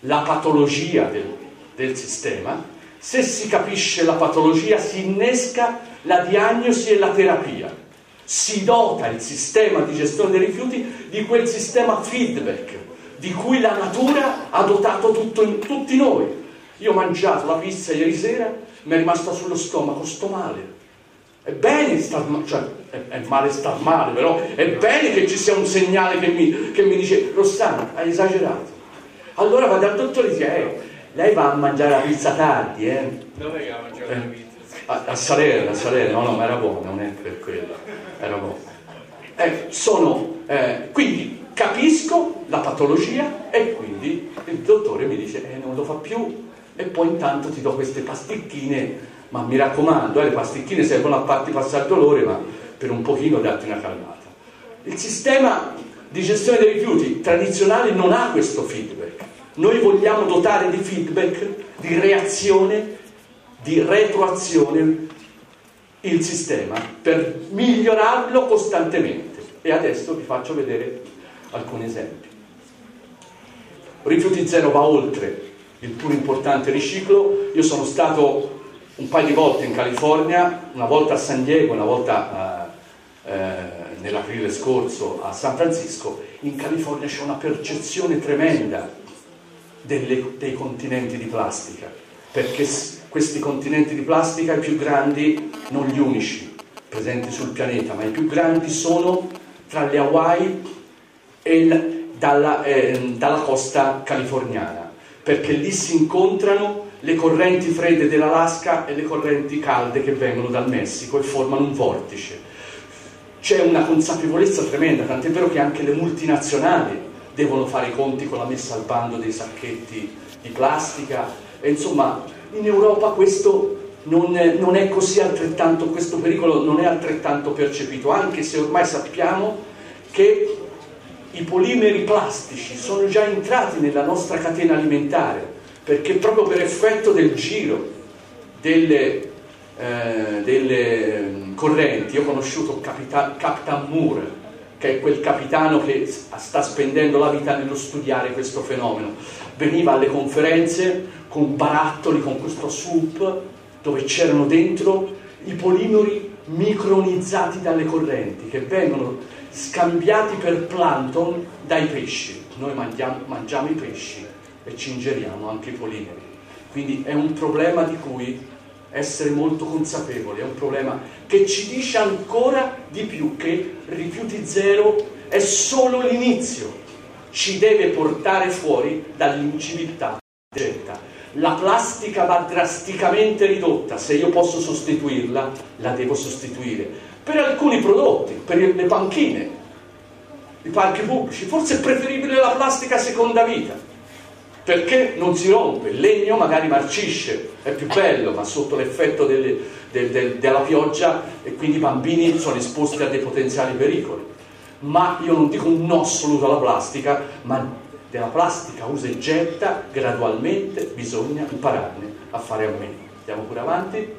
la patologia del, del sistema se si capisce la patologia si innesca la diagnosi e la terapia. Si dota il sistema di gestione dei rifiuti di quel sistema feedback di cui la natura ha dotato in, tutti noi. Io ho mangiato la pizza ieri sera, mi è rimasta sullo stomaco, sto male. È bene star male, cioè è, è, male star male, però è bene che ci sia un segnale che mi, che mi dice Rossana, hai esagerato. Allora vado dal dottore e dice, eh, lei va a mangiare la pizza tardi, eh? Dove va a mangiare la pizza? A, a Salerno, a Salerno, no, no, ma era buona, non è per quello, era buona. Eh, sono, eh, quindi capisco la patologia e quindi il dottore mi dice, eh, non lo fa più, e poi intanto ti do queste pasticchine, ma mi raccomando, eh, le pasticchine servono a farti passare il dolore, ma per un pochino darti una calmata. Il sistema di gestione dei rifiuti tradizionale non ha questo feedback noi vogliamo dotare di feedback, di reazione, di retroazione il sistema per migliorarlo costantemente. E adesso vi faccio vedere alcuni esempi. Rifiuti zero va oltre il pur importante riciclo. Io sono stato un paio di volte in California, una volta a San Diego, una volta eh, eh, nell'aprile scorso a San Francisco. In California c'è una percezione tremenda delle, dei continenti di plastica, perché questi continenti di plastica, i più grandi, non gli unici presenti sul pianeta, ma i più grandi sono tra le Hawaii e il, dalla, eh, dalla costa californiana, perché lì si incontrano le correnti fredde dell'Alaska e le correnti calde che vengono dal Messico e formano un vortice. C'è una consapevolezza tremenda, tant'è vero che anche le multinazionali devono fare i conti con la messa al bando dei sacchetti di plastica. E insomma in Europa questo non è, non è così altrettanto, questo pericolo non è altrettanto percepito, anche se ormai sappiamo che i polimeri plastici sono già entrati nella nostra catena alimentare, perché proprio per effetto del giro delle, eh, delle mm, correnti, io ho conosciuto Capita, Captain Moore, che è quel capitano che sta spendendo la vita nello studiare questo fenomeno. Veniva alle conferenze con barattoli, con questo soup, dove c'erano dentro i polimeri micronizzati dalle correnti, che vengono scambiati per plankton dai pesci. Noi mangiamo, mangiamo i pesci e ci ingeriamo anche i polimeri. Quindi è un problema di cui essere molto consapevoli, è un problema che ci dice ancora di più che rifiuti zero è solo l'inizio, ci deve portare fuori dall'inciviltà. La plastica va drasticamente ridotta, se io posso sostituirla, la devo sostituire. Per alcuni prodotti, per le panchine, i parchi pubblici, forse è preferibile la plastica seconda vita perché non si rompe, il legno magari marcisce, è più bello, ma sotto l'effetto delle, del, del, della pioggia e quindi i bambini sono esposti a dei potenziali pericoli. Ma io non dico un no assoluto alla plastica, ma della plastica usa e getta, gradualmente bisogna impararne a fare a meno. Andiamo pure avanti.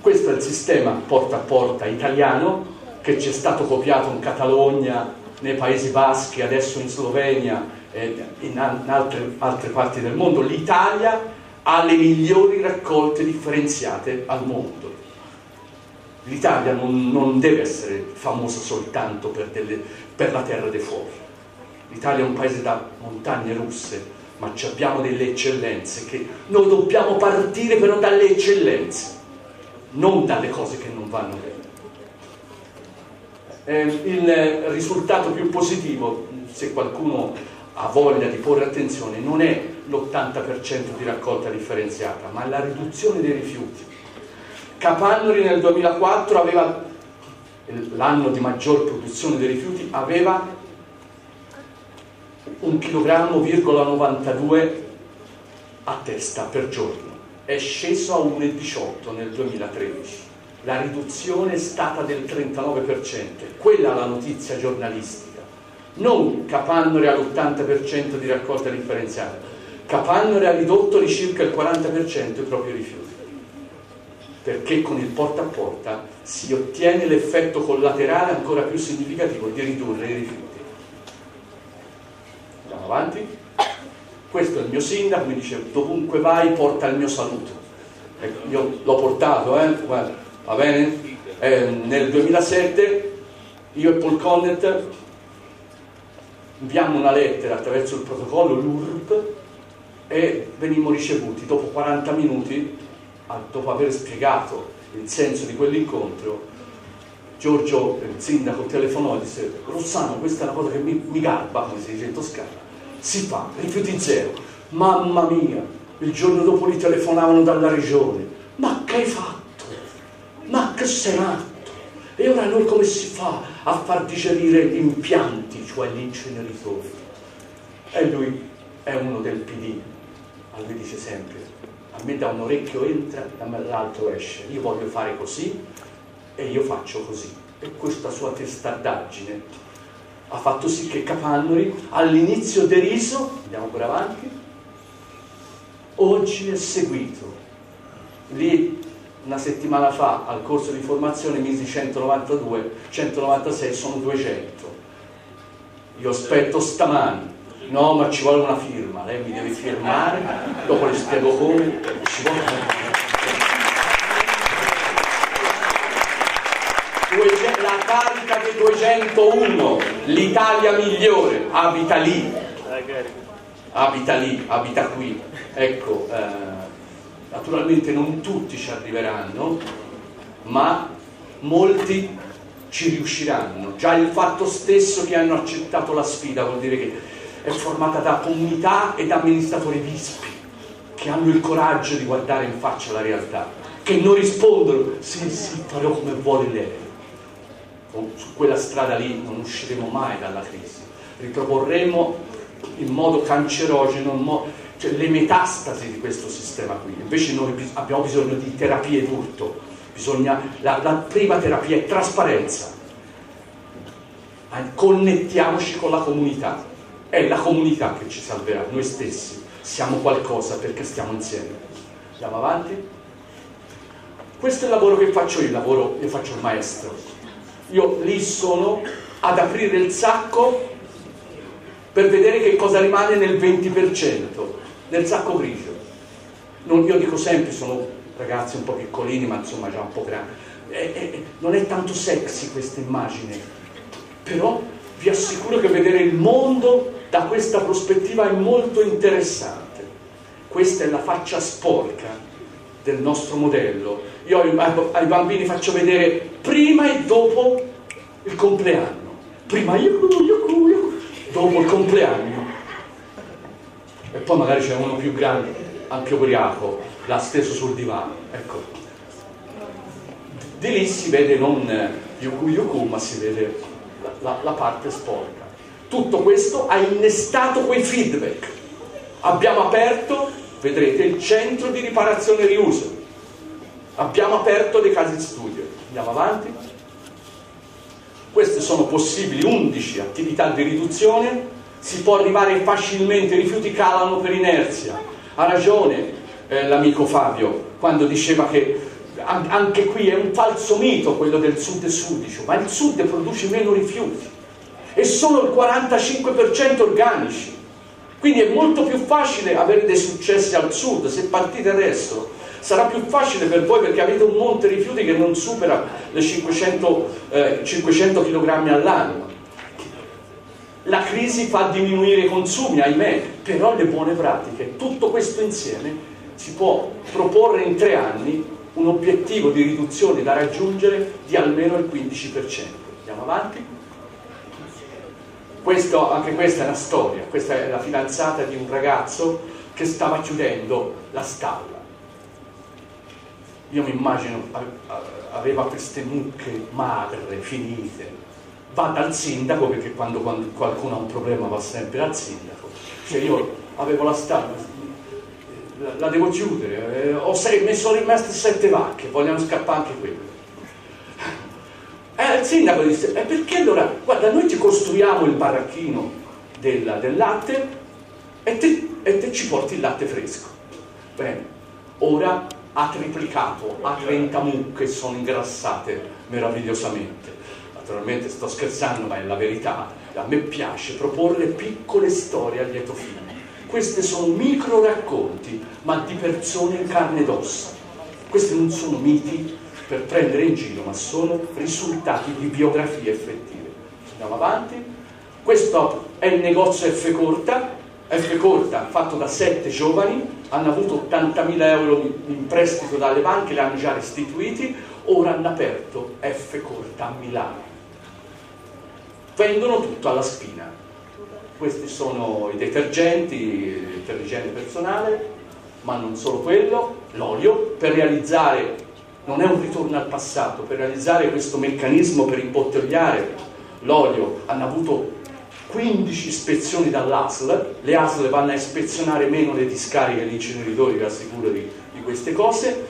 Questo è il sistema porta a porta italiano che ci è stato copiato in Catalogna, nei Paesi Baschi, adesso in Slovenia, eh, in altre, altre parti del mondo. L'Italia ha le migliori raccolte differenziate al mondo. L'Italia non, non deve essere famosa soltanto per, delle, per la terra dei fuochi. L'Italia è un paese da montagne russe, ma abbiamo delle eccellenze che noi dobbiamo partire però dalle eccellenze, non dalle cose che non vanno bene. Eh, il risultato più positivo, se qualcuno ha voglia di porre attenzione non è l'80% di raccolta differenziata, ma la riduzione dei rifiuti. Capannori nel 2004 aveva, l'anno di maggior produzione dei rifiuti, aveva un chilogrammo, 92 a testa per giorno. È sceso a 1,18 nel 2013. La riduzione è stata del 39%. Quella la notizia giornalistica non Capannore all'80% di raccolta differenziata, Capannore ha ridotto di circa il 40% i propri rifiuti, perché con il porta a porta si ottiene l'effetto collaterale ancora più significativo di ridurre i rifiuti. Andiamo avanti. Questo è il mio sindaco, mi dice dovunque vai porta il mio saluto. Ecco, io l'ho portato, eh? Va bene? Eh, nel 2007 io e Paul Connet inviammo una lettera attraverso il protocollo, l'URP, e venimmo ricevuti dopo 40 minuti, dopo aver spiegato il senso di quell'incontro, Giorgio, il sindaco, telefonò e disse Rossano, questa è una cosa che mi, mi garba, come si dice in Toscana, si fa, rifiuti zero. Mamma mia, il giorno dopo li telefonavano dalla regione, ma che hai fatto? Ma che sei matto? E ora noi come si fa a far digerire gli impianti, cioè gli inceneritori? E lui è uno del PD, a lui dice sempre, a me da un orecchio entra, dall'altro esce, io voglio fare così e io faccio così. E questa sua testardaggine ha fatto sì che Capannori, all'inizio deriso, andiamo pure avanti, oggi è seguito. Lì una settimana fa al corso di formazione misi 192, 196 sono 200. Io aspetto stamani, no ma ci vuole una firma, lei mi deve firmare, dopo le spiego come, ci vuole una la carica del 201, l'Italia migliore, abita lì, abita lì, abita qui. Ecco, eh, naturalmente non tutti ci arriveranno, ma molti ci riusciranno. Già il fatto stesso che hanno accettato la sfida vuol dire che è formata da comunità ed amministratori vispi che hanno il coraggio di guardare in faccia la realtà, che non rispondono sì sì farò come vuole lei. Su quella strada lì non usciremo mai dalla crisi, riproporremo in modo cancerogeno mo cioè le metastasi di questo sistema qui. Invece noi abbiamo bisogno di terapie d'urto, bisogna, la, la prima terapia è trasparenza, connettiamoci con la comunità, è la comunità che ci salverà, noi stessi siamo qualcosa perché stiamo insieme. Andiamo avanti? Questo è il lavoro che faccio io, il lavoro, io faccio il maestro. Io lì sono ad aprire il sacco per vedere che cosa rimane nel 20%, nel sacco grigio. Non, io dico sempre, sono ragazzi un po' piccolini, ma insomma già un po' grandi. Eh, eh, non è tanto sexy questa immagine, però vi assicuro che vedere il mondo da questa prospettiva è molto interessante. Questa è la faccia sporca del nostro modello. Io ai, bambini faccio vedere prima e dopo il compleanno. Prima io, io, io, dopo il compleanno. E poi magari c'è uno più grande, anche ubriaco, l'ha steso sul divano. Ecco. Di lì si vede non yuku yuku, ma si vede la, la, la parte sporca. Tutto questo ha innestato quei feedback. Abbiamo aperto, vedrete, il centro di riparazione e riuso. Abbiamo aperto dei casi di studio. Andiamo avanti. Queste sono possibili 11 attività di riduzione, si può arrivare facilmente, i rifiuti calano per inerzia. Ha ragione eh, l'amico Fabio quando diceva che anche qui è un falso mito quello del sud sudicio, ma il sud produce meno rifiuti e solo il 45% organici. Quindi è molto più facile avere dei successi al sud se partite adesso sarà più facile per voi perché avete un monte rifiuti che non supera le 500, eh, 500 kg all'anno. La crisi fa diminuire i consumi, ahimè, però le buone pratiche, tutto questo insieme si può proporre in tre anni un obiettivo di riduzione da raggiungere di almeno il 15%. Andiamo avanti. Questo, anche questa è una storia, questa è la fidanzata di un ragazzo che stava chiudendo la stalla io mi immagino aveva queste mucche magre, finite, va dal sindaco perché quando, quando, qualcuno ha un problema va sempre dal sindaco, cioè io avevo la stalla, la, devo chiudere, eh, ho sei, mi sono rimaste sette vacche, vogliono scappare anche quelle. Eh, il sindaco disse, e perché allora, guarda, noi ti costruiamo il baracchino del, del latte e te, e te ci porti il latte fresco. Bene, ora ha triplicato, ha 30 mucche sono ingrassate meravigliosamente. Naturalmente sto scherzando, ma è la verità. A me piace proporre piccole storie a lieto fine. Questi sono micro racconti, ma di persone in carne ed ossa. Questi non sono miti per prendere in giro, ma sono risultati di biografie effettive. Andiamo avanti. Questo è il negozio F corta, F corta fatto da sette giovani hanno avuto 80.000 euro in prestito dalle banche, li hanno già restituiti, ora hanno aperto F Corta a Milano. Vendono tutto alla spina. Questi sono i detergenti per l'igiene personale, ma non solo quello, l'olio, per realizzare, non è un ritorno al passato, per realizzare questo meccanismo per imbottigliare l'olio hanno avuto 15 ispezioni dall'ASL, le ASL vanno a ispezionare meno le discariche e gli inceneritori, vi assicuro di, di queste cose,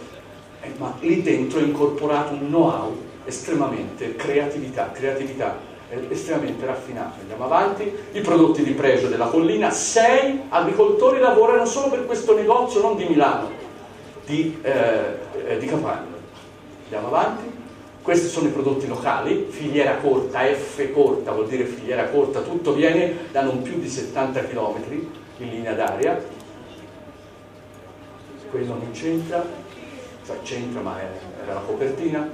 eh, ma lì dentro è incorporato un know-how estremamente creatività, creatività estremamente raffinata. Andiamo avanti, i prodotti di pregio della collina, sei agricoltori lavorano solo per questo negozio, non di Milano, di, eh, eh di Capanna. Andiamo avanti. Questi sono i prodotti locali, filiera corta, F corta vuol dire filiera corta, tutto viene da non più di 70 km in linea d'aria. Quello non c'entra, cioè c'entra ma era la copertina.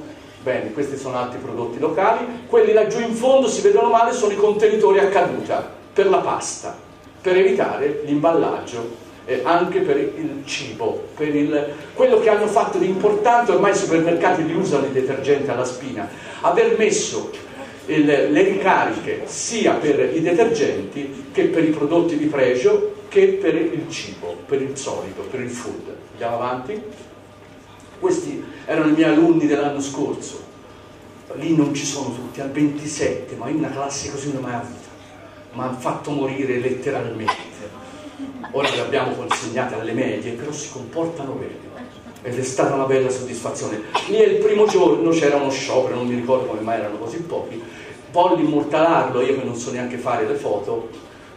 Bene, questi sono altri prodotti locali. Quelli laggiù in fondo si vedono male sono i contenitori a caduta per la pasta, per evitare l'imballaggio eh, anche per il cibo, per il, quello che hanno fatto di importante, ormai i supermercati li usano i detergenti alla spina, aver messo il, le ricariche sia per i detergenti che per i prodotti di pregio che per il cibo, per il solito, per il food. Andiamo avanti? Questi erano i miei alunni dell'anno scorso. Lì non ci sono tutti, al 27, ma in una classe così non mai avuta. Mi hanno fatto morire letteralmente ora le abbiamo consegnate alle medie, però si comportano bene ed è stata una bella soddisfazione. Lì il primo giorno c'era uno sciopero, non mi ricordo come mai erano così pochi, volli immortalarlo, io che non so neanche fare le foto,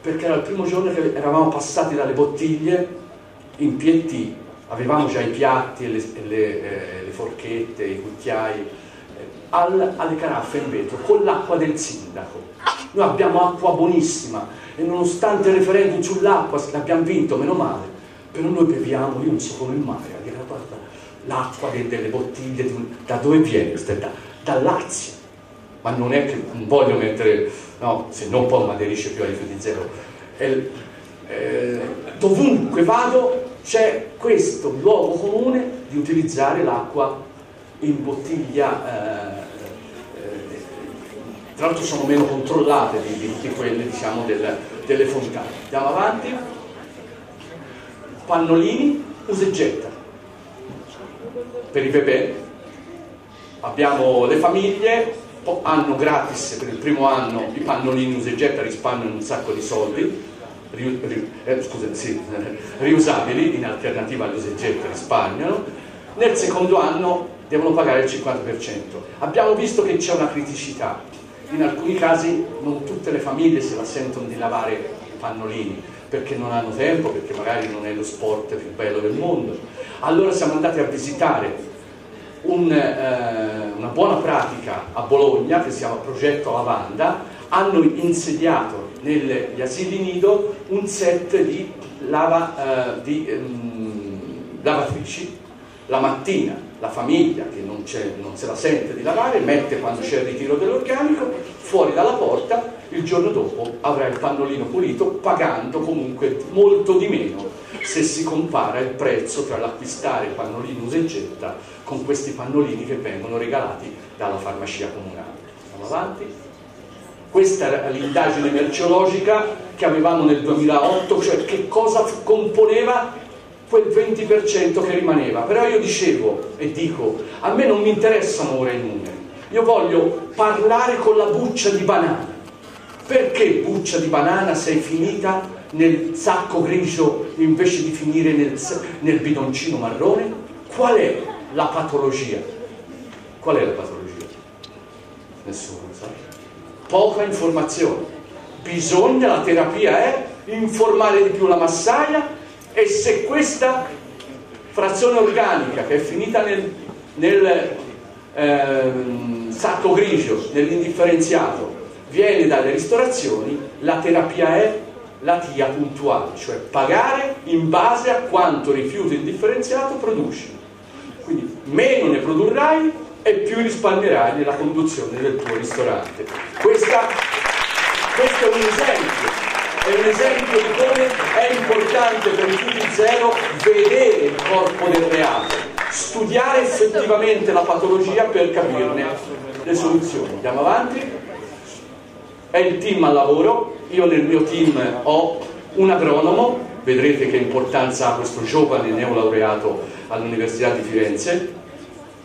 perché era il primo giorno che eravamo passati dalle bottiglie in PT, avevamo già i piatti, le, le, eh, le forchette, i cucchiai, eh, al, alle caraffe in vetro, con l'acqua del sindaco. Noi abbiamo acqua buonissima, e nonostante il referendum sull'acqua l'abbiamo vinto, meno male, però noi beviamo, io non so come dire guarda, l'acqua delle bottiglie, da dove viene? Da, da Lazio, ma non è che non voglio mettere, no, se non poi mi aderisce più ai rifiuti zero. E, eh, dovunque vado c'è questo luogo comune di utilizzare l'acqua in bottiglia eh, tra l'altro sono meno controllate di, di quelle diciamo, del, delle fontane. Andiamo avanti. Pannolini, usa e getta. Per i bebè abbiamo le famiglie, hanno gratis per il primo anno i pannolini usa e getta, risparmiano un sacco di soldi, ri, ri, eh, scusa, sì, riusabili in alternativa all'usa risparmiano. Nel secondo anno devono pagare il 50%. Abbiamo visto che c'è una criticità in alcuni casi non tutte le famiglie se la sentono di lavare i pannolini perché non hanno tempo, perché magari non è lo sport più bello del mondo. Allora siamo andati a visitare un, eh, una buona pratica a Bologna che si chiama Progetto Lavanda, hanno insediato negli asili nido un set di, lava, eh, di ehm, lavatrici. La mattina la famiglia che non, non, se la sente di lavare mette quando c'è il ritiro dell'organico fuori dalla porta il giorno dopo avrà il pannolino pulito pagando comunque molto di meno se si compara il prezzo tra l'acquistare il pannolino usa e getta con questi pannolini che vengono regalati dalla farmacia comunale. Andiamo avanti questa era l'indagine merceologica che avevamo nel 2008 cioè che cosa componeva quel 20% che rimaneva. Però io dicevo e dico, a me non mi interessano ora i numeri, io voglio parlare con la buccia di banana. Perché buccia di banana sei finita nel sacco grigio invece di finire nel, nel bidoncino marrone? Qual è la patologia? Qual è la patologia? Nessuno sa. Poca informazione. Bisogna, la terapia è informare di più la massaia e se questa frazione organica che è finita nel, nel eh, sacco grigio, nell'indifferenziato, viene dalle ristorazioni, la terapia è la TIA puntuale, cioè pagare in base a quanto rifiuto indifferenziato produci. Quindi meno ne produrrai e più risparmierai nella conduzione del tuo ristorante. Questa, questo è un esempio è un esempio di come è importante per i rifiuti zero vedere il corpo del reato, studiare effettivamente la patologia per capirne le soluzioni. Andiamo avanti. È il team al lavoro, io nel mio team ho un agronomo, vedrete che importanza ha questo giovane neolaureato all'Università di Firenze,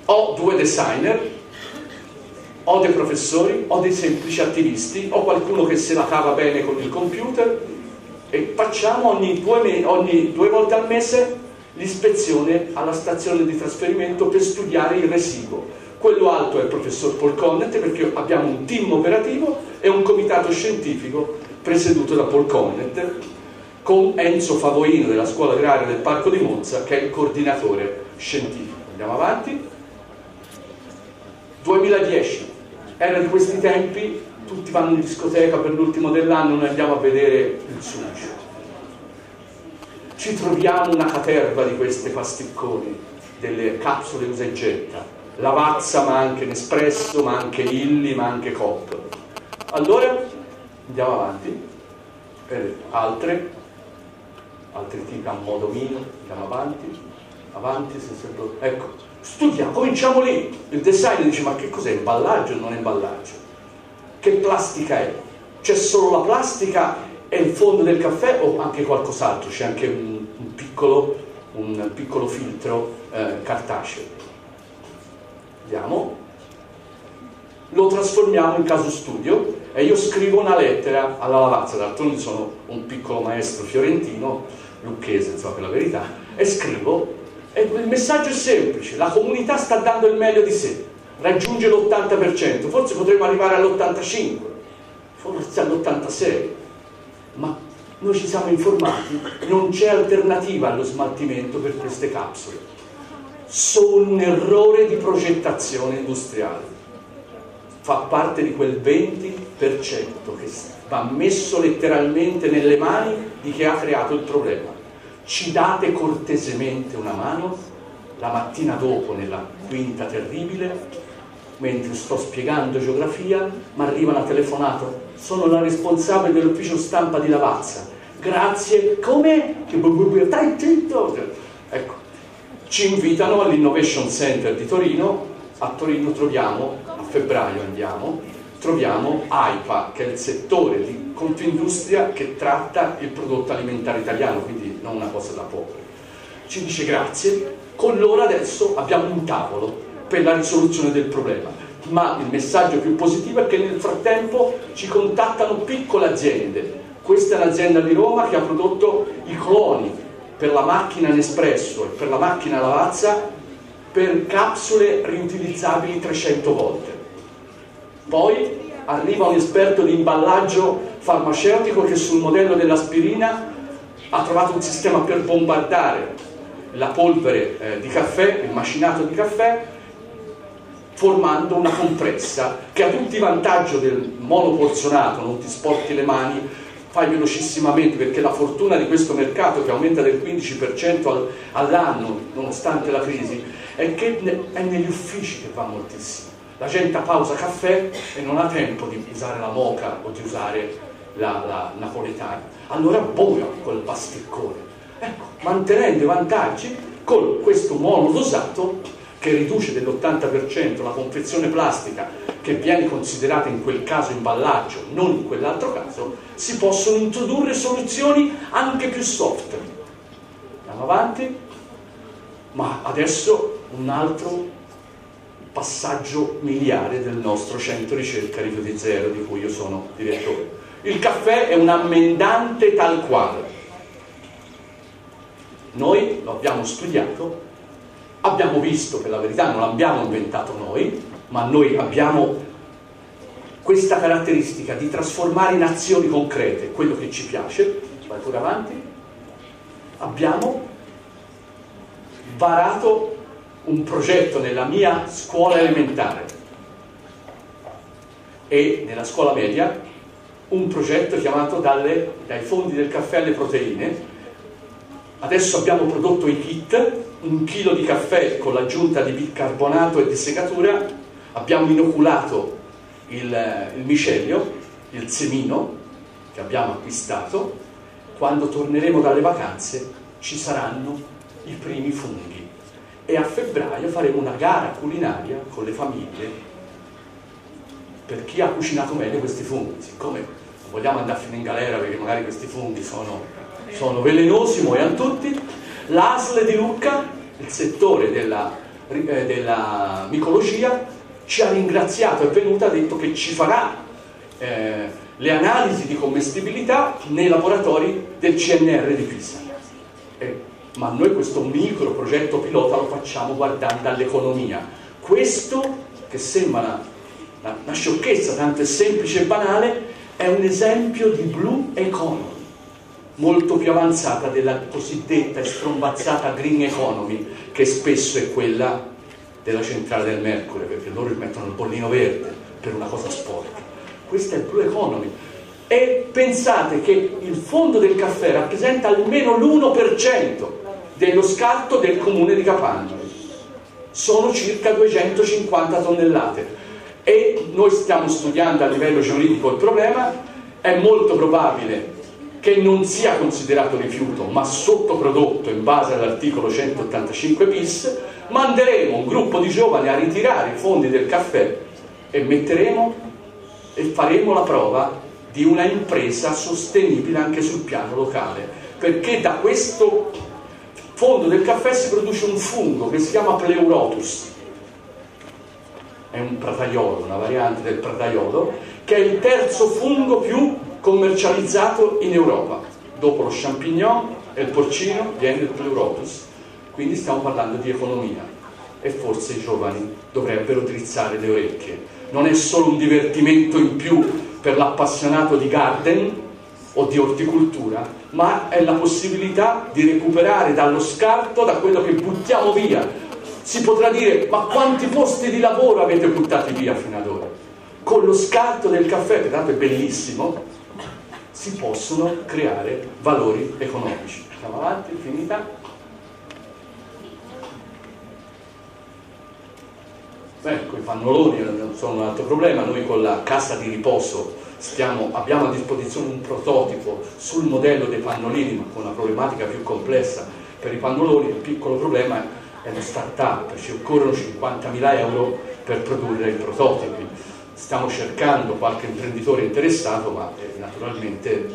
ho due designer, ho dei professori, ho dei semplici attivisti, ho qualcuno che se la cava bene con il computer e facciamo ogni due, ogni due volte al mese l'ispezione alla stazione di trasferimento per studiare il residuo. Quello alto è il professor Paul Connet perché abbiamo un team operativo e un comitato scientifico presieduto da Paul Connet con Enzo Favoino della scuola agraria del Parco di Monza che è il coordinatore scientifico. Andiamo avanti. 2010, era di questi tempi, tutti vanno in discoteca per l'ultimo dell'anno, noi andiamo a vedere il sucio. Ci troviamo una caterva di queste pasticconi, delle capsule usa e getta, Lavazza ma anche Nespresso, ma anche Illy, ma anche Cop. Allora andiamo avanti, per altre, altri tipi a modo mio, andiamo avanti, avanti, ecco, studiamo, cominciamo lì. Il designer dice ma che cos'è, imballaggio o non imballaggio? Che plastica è? C'è solo la plastica e il fondo del caffè o anche qualcos'altro? C'è anche un, un, piccolo, un piccolo, filtro eh, cartaceo. Vediamo. Lo trasformiamo in caso studio e io scrivo una lettera alla Lavazza, d'altronde sono un piccolo maestro fiorentino, lucchese, insomma, per la verità, e scrivo il messaggio è semplice, la comunità sta dando il meglio di sé, raggiunge l'80%, forse potremo arrivare all'85%, forse all'86%, ma noi ci siamo informati, non c'è alternativa allo smaltimento per queste capsule. Sono un errore di progettazione industriale. Fa parte di quel 20% che va messo letteralmente nelle mani di chi ha creato il problema ci date cortesemente una mano? La mattina dopo, nella quinta terribile, mentre sto spiegando geografia, mi arriva una telefonata. Sono la responsabile dell'ufficio stampa di Lavazza. Grazie. Come? Stai zitto! Ecco, ci invitano all'Innovation Center di Torino. A Torino troviamo, a febbraio andiamo, troviamo AIPA, che è il settore di Confindustria che tratta il prodotto alimentare italiano, quindi non una cosa da poco. Ci dice grazie, con loro adesso abbiamo un tavolo per la risoluzione del problema, ma il messaggio più positivo è che nel frattempo ci contattano piccole aziende. Questa è l'azienda di Roma che ha prodotto i cloni per la macchina Nespresso e per la macchina Lavazza per capsule riutilizzabili 300 volte poi arriva un esperto di imballaggio farmaceutico che sul modello dell'aspirina ha trovato un sistema per bombardare la polvere eh, di caffè, il macinato di caffè, formando una compressa che ha tutti i vantaggi del monoporzionato, non ti sporti le mani, fai velocissimamente perché la fortuna di questo mercato che aumenta del 15% all'anno nonostante la crisi è che è negli uffici che va moltissimo la gente pausa caffè e non ha tempo di usare la moca o di usare la, la napoletana. Allora buona quel pasticcone. Ecco, mantenendo i vantaggi con questo monodosato che riduce dell'80% la confezione plastica che viene considerata in quel caso imballaggio, non in quell'altro caso, si possono introdurre soluzioni anche più soft. Andiamo avanti, ma adesso un altro passaggio miliare del nostro centro ricerca rifiuti zero di cui io sono direttore. Il caffè è un ammendante tal quale. Noi lo abbiamo studiato, abbiamo visto, per la verità non l'abbiamo inventato noi, ma noi abbiamo questa caratteristica di trasformare in azioni concrete quello che ci piace, vai pure avanti, abbiamo varato un progetto nella mia scuola elementare. E nella scuola media un progetto chiamato dalle, dai fondi del caffè alle proteine. Adesso abbiamo prodotto i kit, un chilo di caffè con l'aggiunta di bicarbonato e di segatura, abbiamo inoculato il, il micelio, il semino che abbiamo acquistato, quando torneremo dalle vacanze ci saranno i primi funghi e a febbraio faremo una gara culinaria con le famiglie per chi ha cucinato meglio questi funghi. Siccome non vogliamo andare finire in galera perché magari questi funghi sono, sono velenosi, muoiono tutti, l'ASL di Lucca, il settore della, eh, della micologia, ci ha ringraziato, è venuta, ha detto che ci farà eh, le analisi di commestibilità nei laboratori del CNR di Pisa. Ma noi questo micro progetto pilota lo facciamo guardando all'economia. Questo, che sembra una, una, una sciocchezza, tanto è semplice e banale, è un esempio di blue economy, molto più avanzata della cosiddetta e strombazzata green economy, che spesso è quella della centrale del Mercurio, perché loro mettono il bollino verde per una cosa sporca. Questa è Blue Economy. E pensate che il fondo del caffè rappresenta almeno l'1% dello scarto del comune di Capagnoli. Sono circa 250 tonnellate. E noi stiamo studiando a livello giuridico il problema, è molto probabile che non sia considerato rifiuto ma sottoprodotto in base all'articolo 185 bis, manderemo un gruppo di giovani a ritirare i fondi del caffè e metteremo e faremo la prova di una impresa sostenibile anche sul piano locale, perché da questo fondo del caffè si produce un fungo che si chiama Pleurotus, è un prataiolo, una variante del prataiolo, che è il terzo fungo più commercializzato in Europa. Dopo lo champignon e il porcino viene il pleurotus. Quindi stiamo parlando di economia e forse i giovani dovrebbero drizzare le orecchie. Non è solo un divertimento in più per l'appassionato di garden o di orticoltura, ma è la possibilità di recuperare dallo scarto, da quello che buttiamo via. Si potrà dire, ma quanti posti di lavoro avete buttati via fino ad ora? Con lo scarto del caffè, che tanto è bellissimo, si possono creare valori economici. Andiamo avanti, finita. Ecco, i pannoloni sono un altro problema, noi con la cassa di riposo stiamo, abbiamo a disposizione un prototipo sul modello dei pannolini, ma con una problematica più complessa. Per i pannoloni il piccolo problema è lo start-up, ci occorrono 50.000 euro per produrre i prototipi stiamo cercando qualche imprenditore interessato, ma eh, naturalmente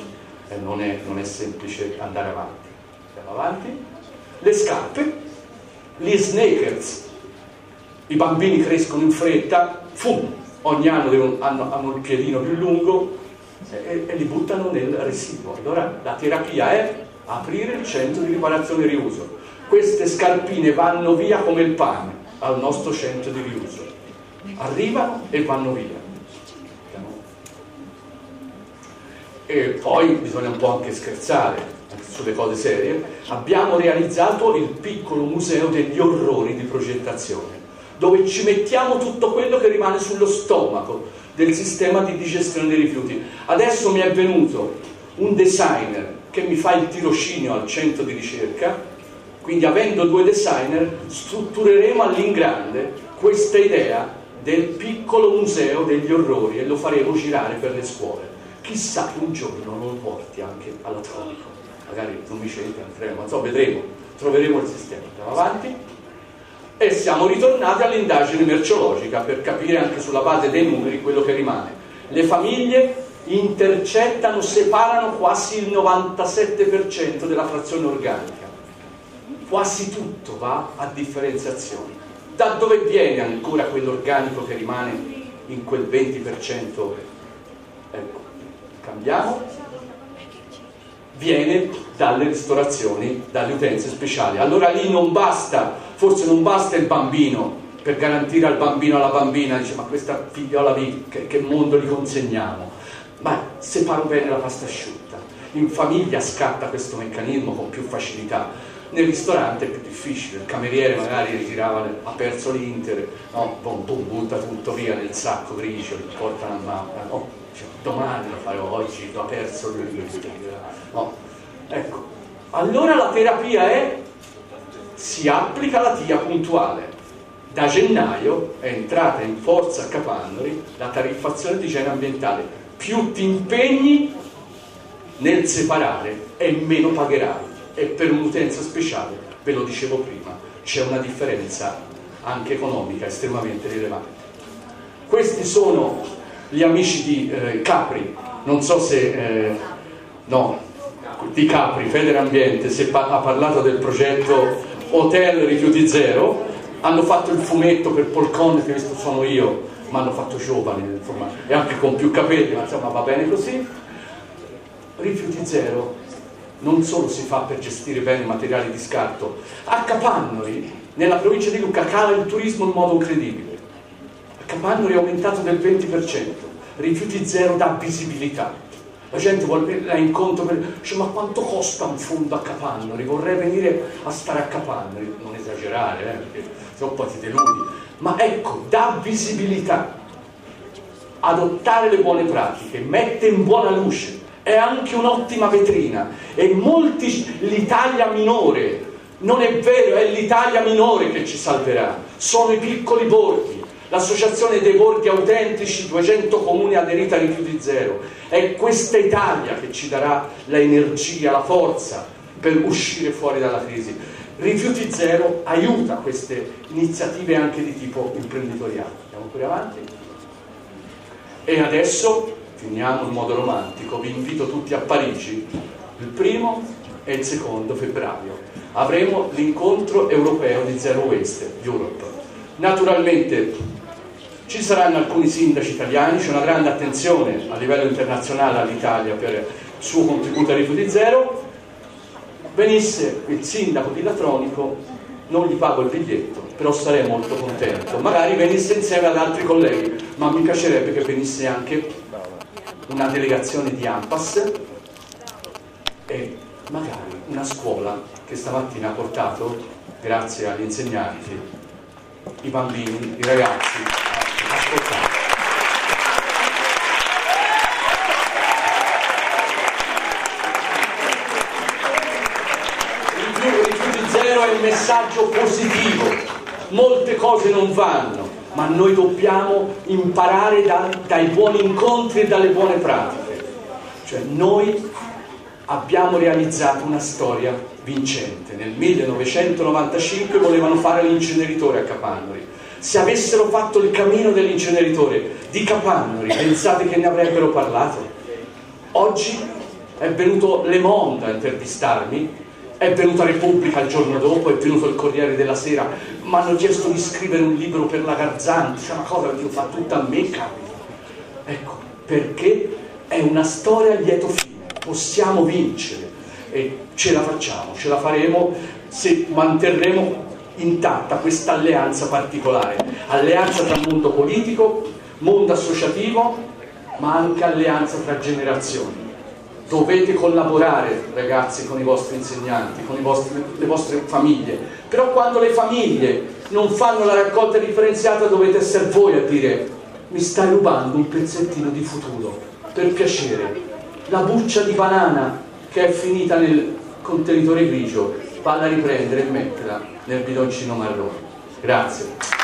eh, non, è, non, è, semplice andare avanti. Andiamo avanti. Le scarpe, gli sneakers, i bambini crescono in fretta, fum, ogni anno devono, hanno, hanno, il piedino più lungo e, e li buttano nel residuo. Allora la terapia è aprire il centro di riparazione e riuso. Queste scarpine vanno via come il pane al nostro centro di riuso arrivano e vanno via. E poi bisogna un po' anche scherzare sulle cose serie. Abbiamo realizzato il piccolo museo degli orrori di progettazione, dove ci mettiamo tutto quello che rimane sullo stomaco del sistema di digestione dei rifiuti. Adesso mi è venuto un designer che mi fa il tirocinio al centro di ricerca, quindi avendo due designer struttureremo all'ingrande questa idea del piccolo museo degli orrori e lo faremo girare per le scuole. Chissà che un giorno lo porti anche alla Tronico. Magari non mi c'entra, ma so, vedremo, troveremo il sistema. Andiamo avanti. E siamo ritornati all'indagine merceologica per capire anche sulla base dei numeri quello che rimane. Le famiglie intercettano, separano quasi il 97% della frazione organica. Quasi tutto va a differenziazione da dove viene ancora quell'organico che rimane in quel 20%? Ecco, cambiamo. Viene dalle ristorazioni, dalle utenze speciali. Allora lì non basta, forse non basta il bambino per garantire al bambino alla bambina, dice ma questa figliola lì, che, che mondo gli consegniamo? Ma separo bene la pasta asciutta. In famiglia scatta questo meccanismo con più facilità nel ristorante è più difficile, il cameriere magari ritirava, ha perso l'Inter, no, boom, boom, butta tutto via nel sacco grigio, porta una mappa, no, cioè, domani lo farò, oggi l'ho perso l'Inter, no. Ecco, allora la terapia è, si applica la TIA puntuale. Da gennaio è entrata in forza a Capannori la tariffazione di igiene ambientale. Più ti impegni nel separare e meno pagherai e per un'utenza speciale, ve lo dicevo prima, c'è una differenza anche economica estremamente rilevante. Questi sono gli amici di eh, Capri, non so se, eh, no, di Capri, Federambiente, se pa- ha parlato del progetto Hotel Rifiuti Zero, hanno fatto il fumetto per Polcon, che questo sono io, ma hanno fatto giovani, insomma, e anche con più capelli, ma insomma va bene così. Rifiuti Zero non solo si fa per gestire bene i materiali di scarto, a Capannori, nella provincia di Lucca, cala il turismo in modo incredibile. A Capannori è aumentato del 20%, rifiuti zero dà visibilità. La gente vuole la incontro per dice ma quanto costa un fondo a Capannori? Vorrei venire a stare a Capannori, non esagerare, eh, perché poi ti deludi. Ma ecco, dà visibilità, adottare le buone pratiche, mette in buona luce, è anche un'ottima vetrina e molti l'Italia minore non è vero, è l'Italia minore che ci salverà, sono i piccoli borghi, l'associazione dei borghi autentici, 200 comuni aderiti a rifiuti zero, è questa Italia che ci darà l'energia, la forza per uscire fuori dalla crisi. Rifiuti zero aiuta queste iniziative anche di tipo imprenditoriale. Andiamo pure avanti. E adesso finiamo in modo romantico, vi invito tutti a Parigi il primo e il secondo febbraio avremo l'incontro europeo di Zero Waste Europe. Naturalmente ci saranno alcuni sindaci italiani, c'è una grande attenzione a livello internazionale all'Italia per il suo contributo a rifiuti zero. Venisse il sindaco di Latronico, non gli pago il biglietto, però sarei molto contento. Magari venisse insieme ad altri colleghi, ma mi piacerebbe che venisse anche una delegazione di AMPAS e magari una scuola che stamattina ha portato, grazie agli insegnanti, i bambini, i ragazzi a ascoltare. Rifiuti zero è un messaggio positivo, molte cose non vanno, ma noi dobbiamo imparare da, dai buoni incontri e dalle buone pratiche. Cioè noi abbiamo realizzato una storia vincente. Nel 1995 volevano fare l'inceneritore a Capannori. Se avessero fatto il cammino dell'inceneritore di Capannori, pensate che ne avrebbero parlato? Oggi è venuto Le Monde a intervistarmi, è venuta Repubblica il giorno dopo, è venuto il Corriere della Sera, mi hanno chiesto di scrivere un libro per la Garzanti, c'è una cosa che fa tutta a me, capita. Ecco, perché è una storia a lieto fine possiamo vincere e ce la facciamo, ce la faremo se manterremo intatta questa alleanza particolare, alleanza tra mondo politico, mondo associativo, ma anche alleanza tra generazioni. Dovete collaborare, ragazzi, con i vostri insegnanti, con vostri, le vostre famiglie, però quando le famiglie non fanno la raccolta differenziata dovete essere voi a dire mi stai rubando un pezzettino di futuro, per piacere, la buccia di banana che è finita nel contenitore grigio, valla a riprendere e metterla nel bidoncino marrone. Grazie.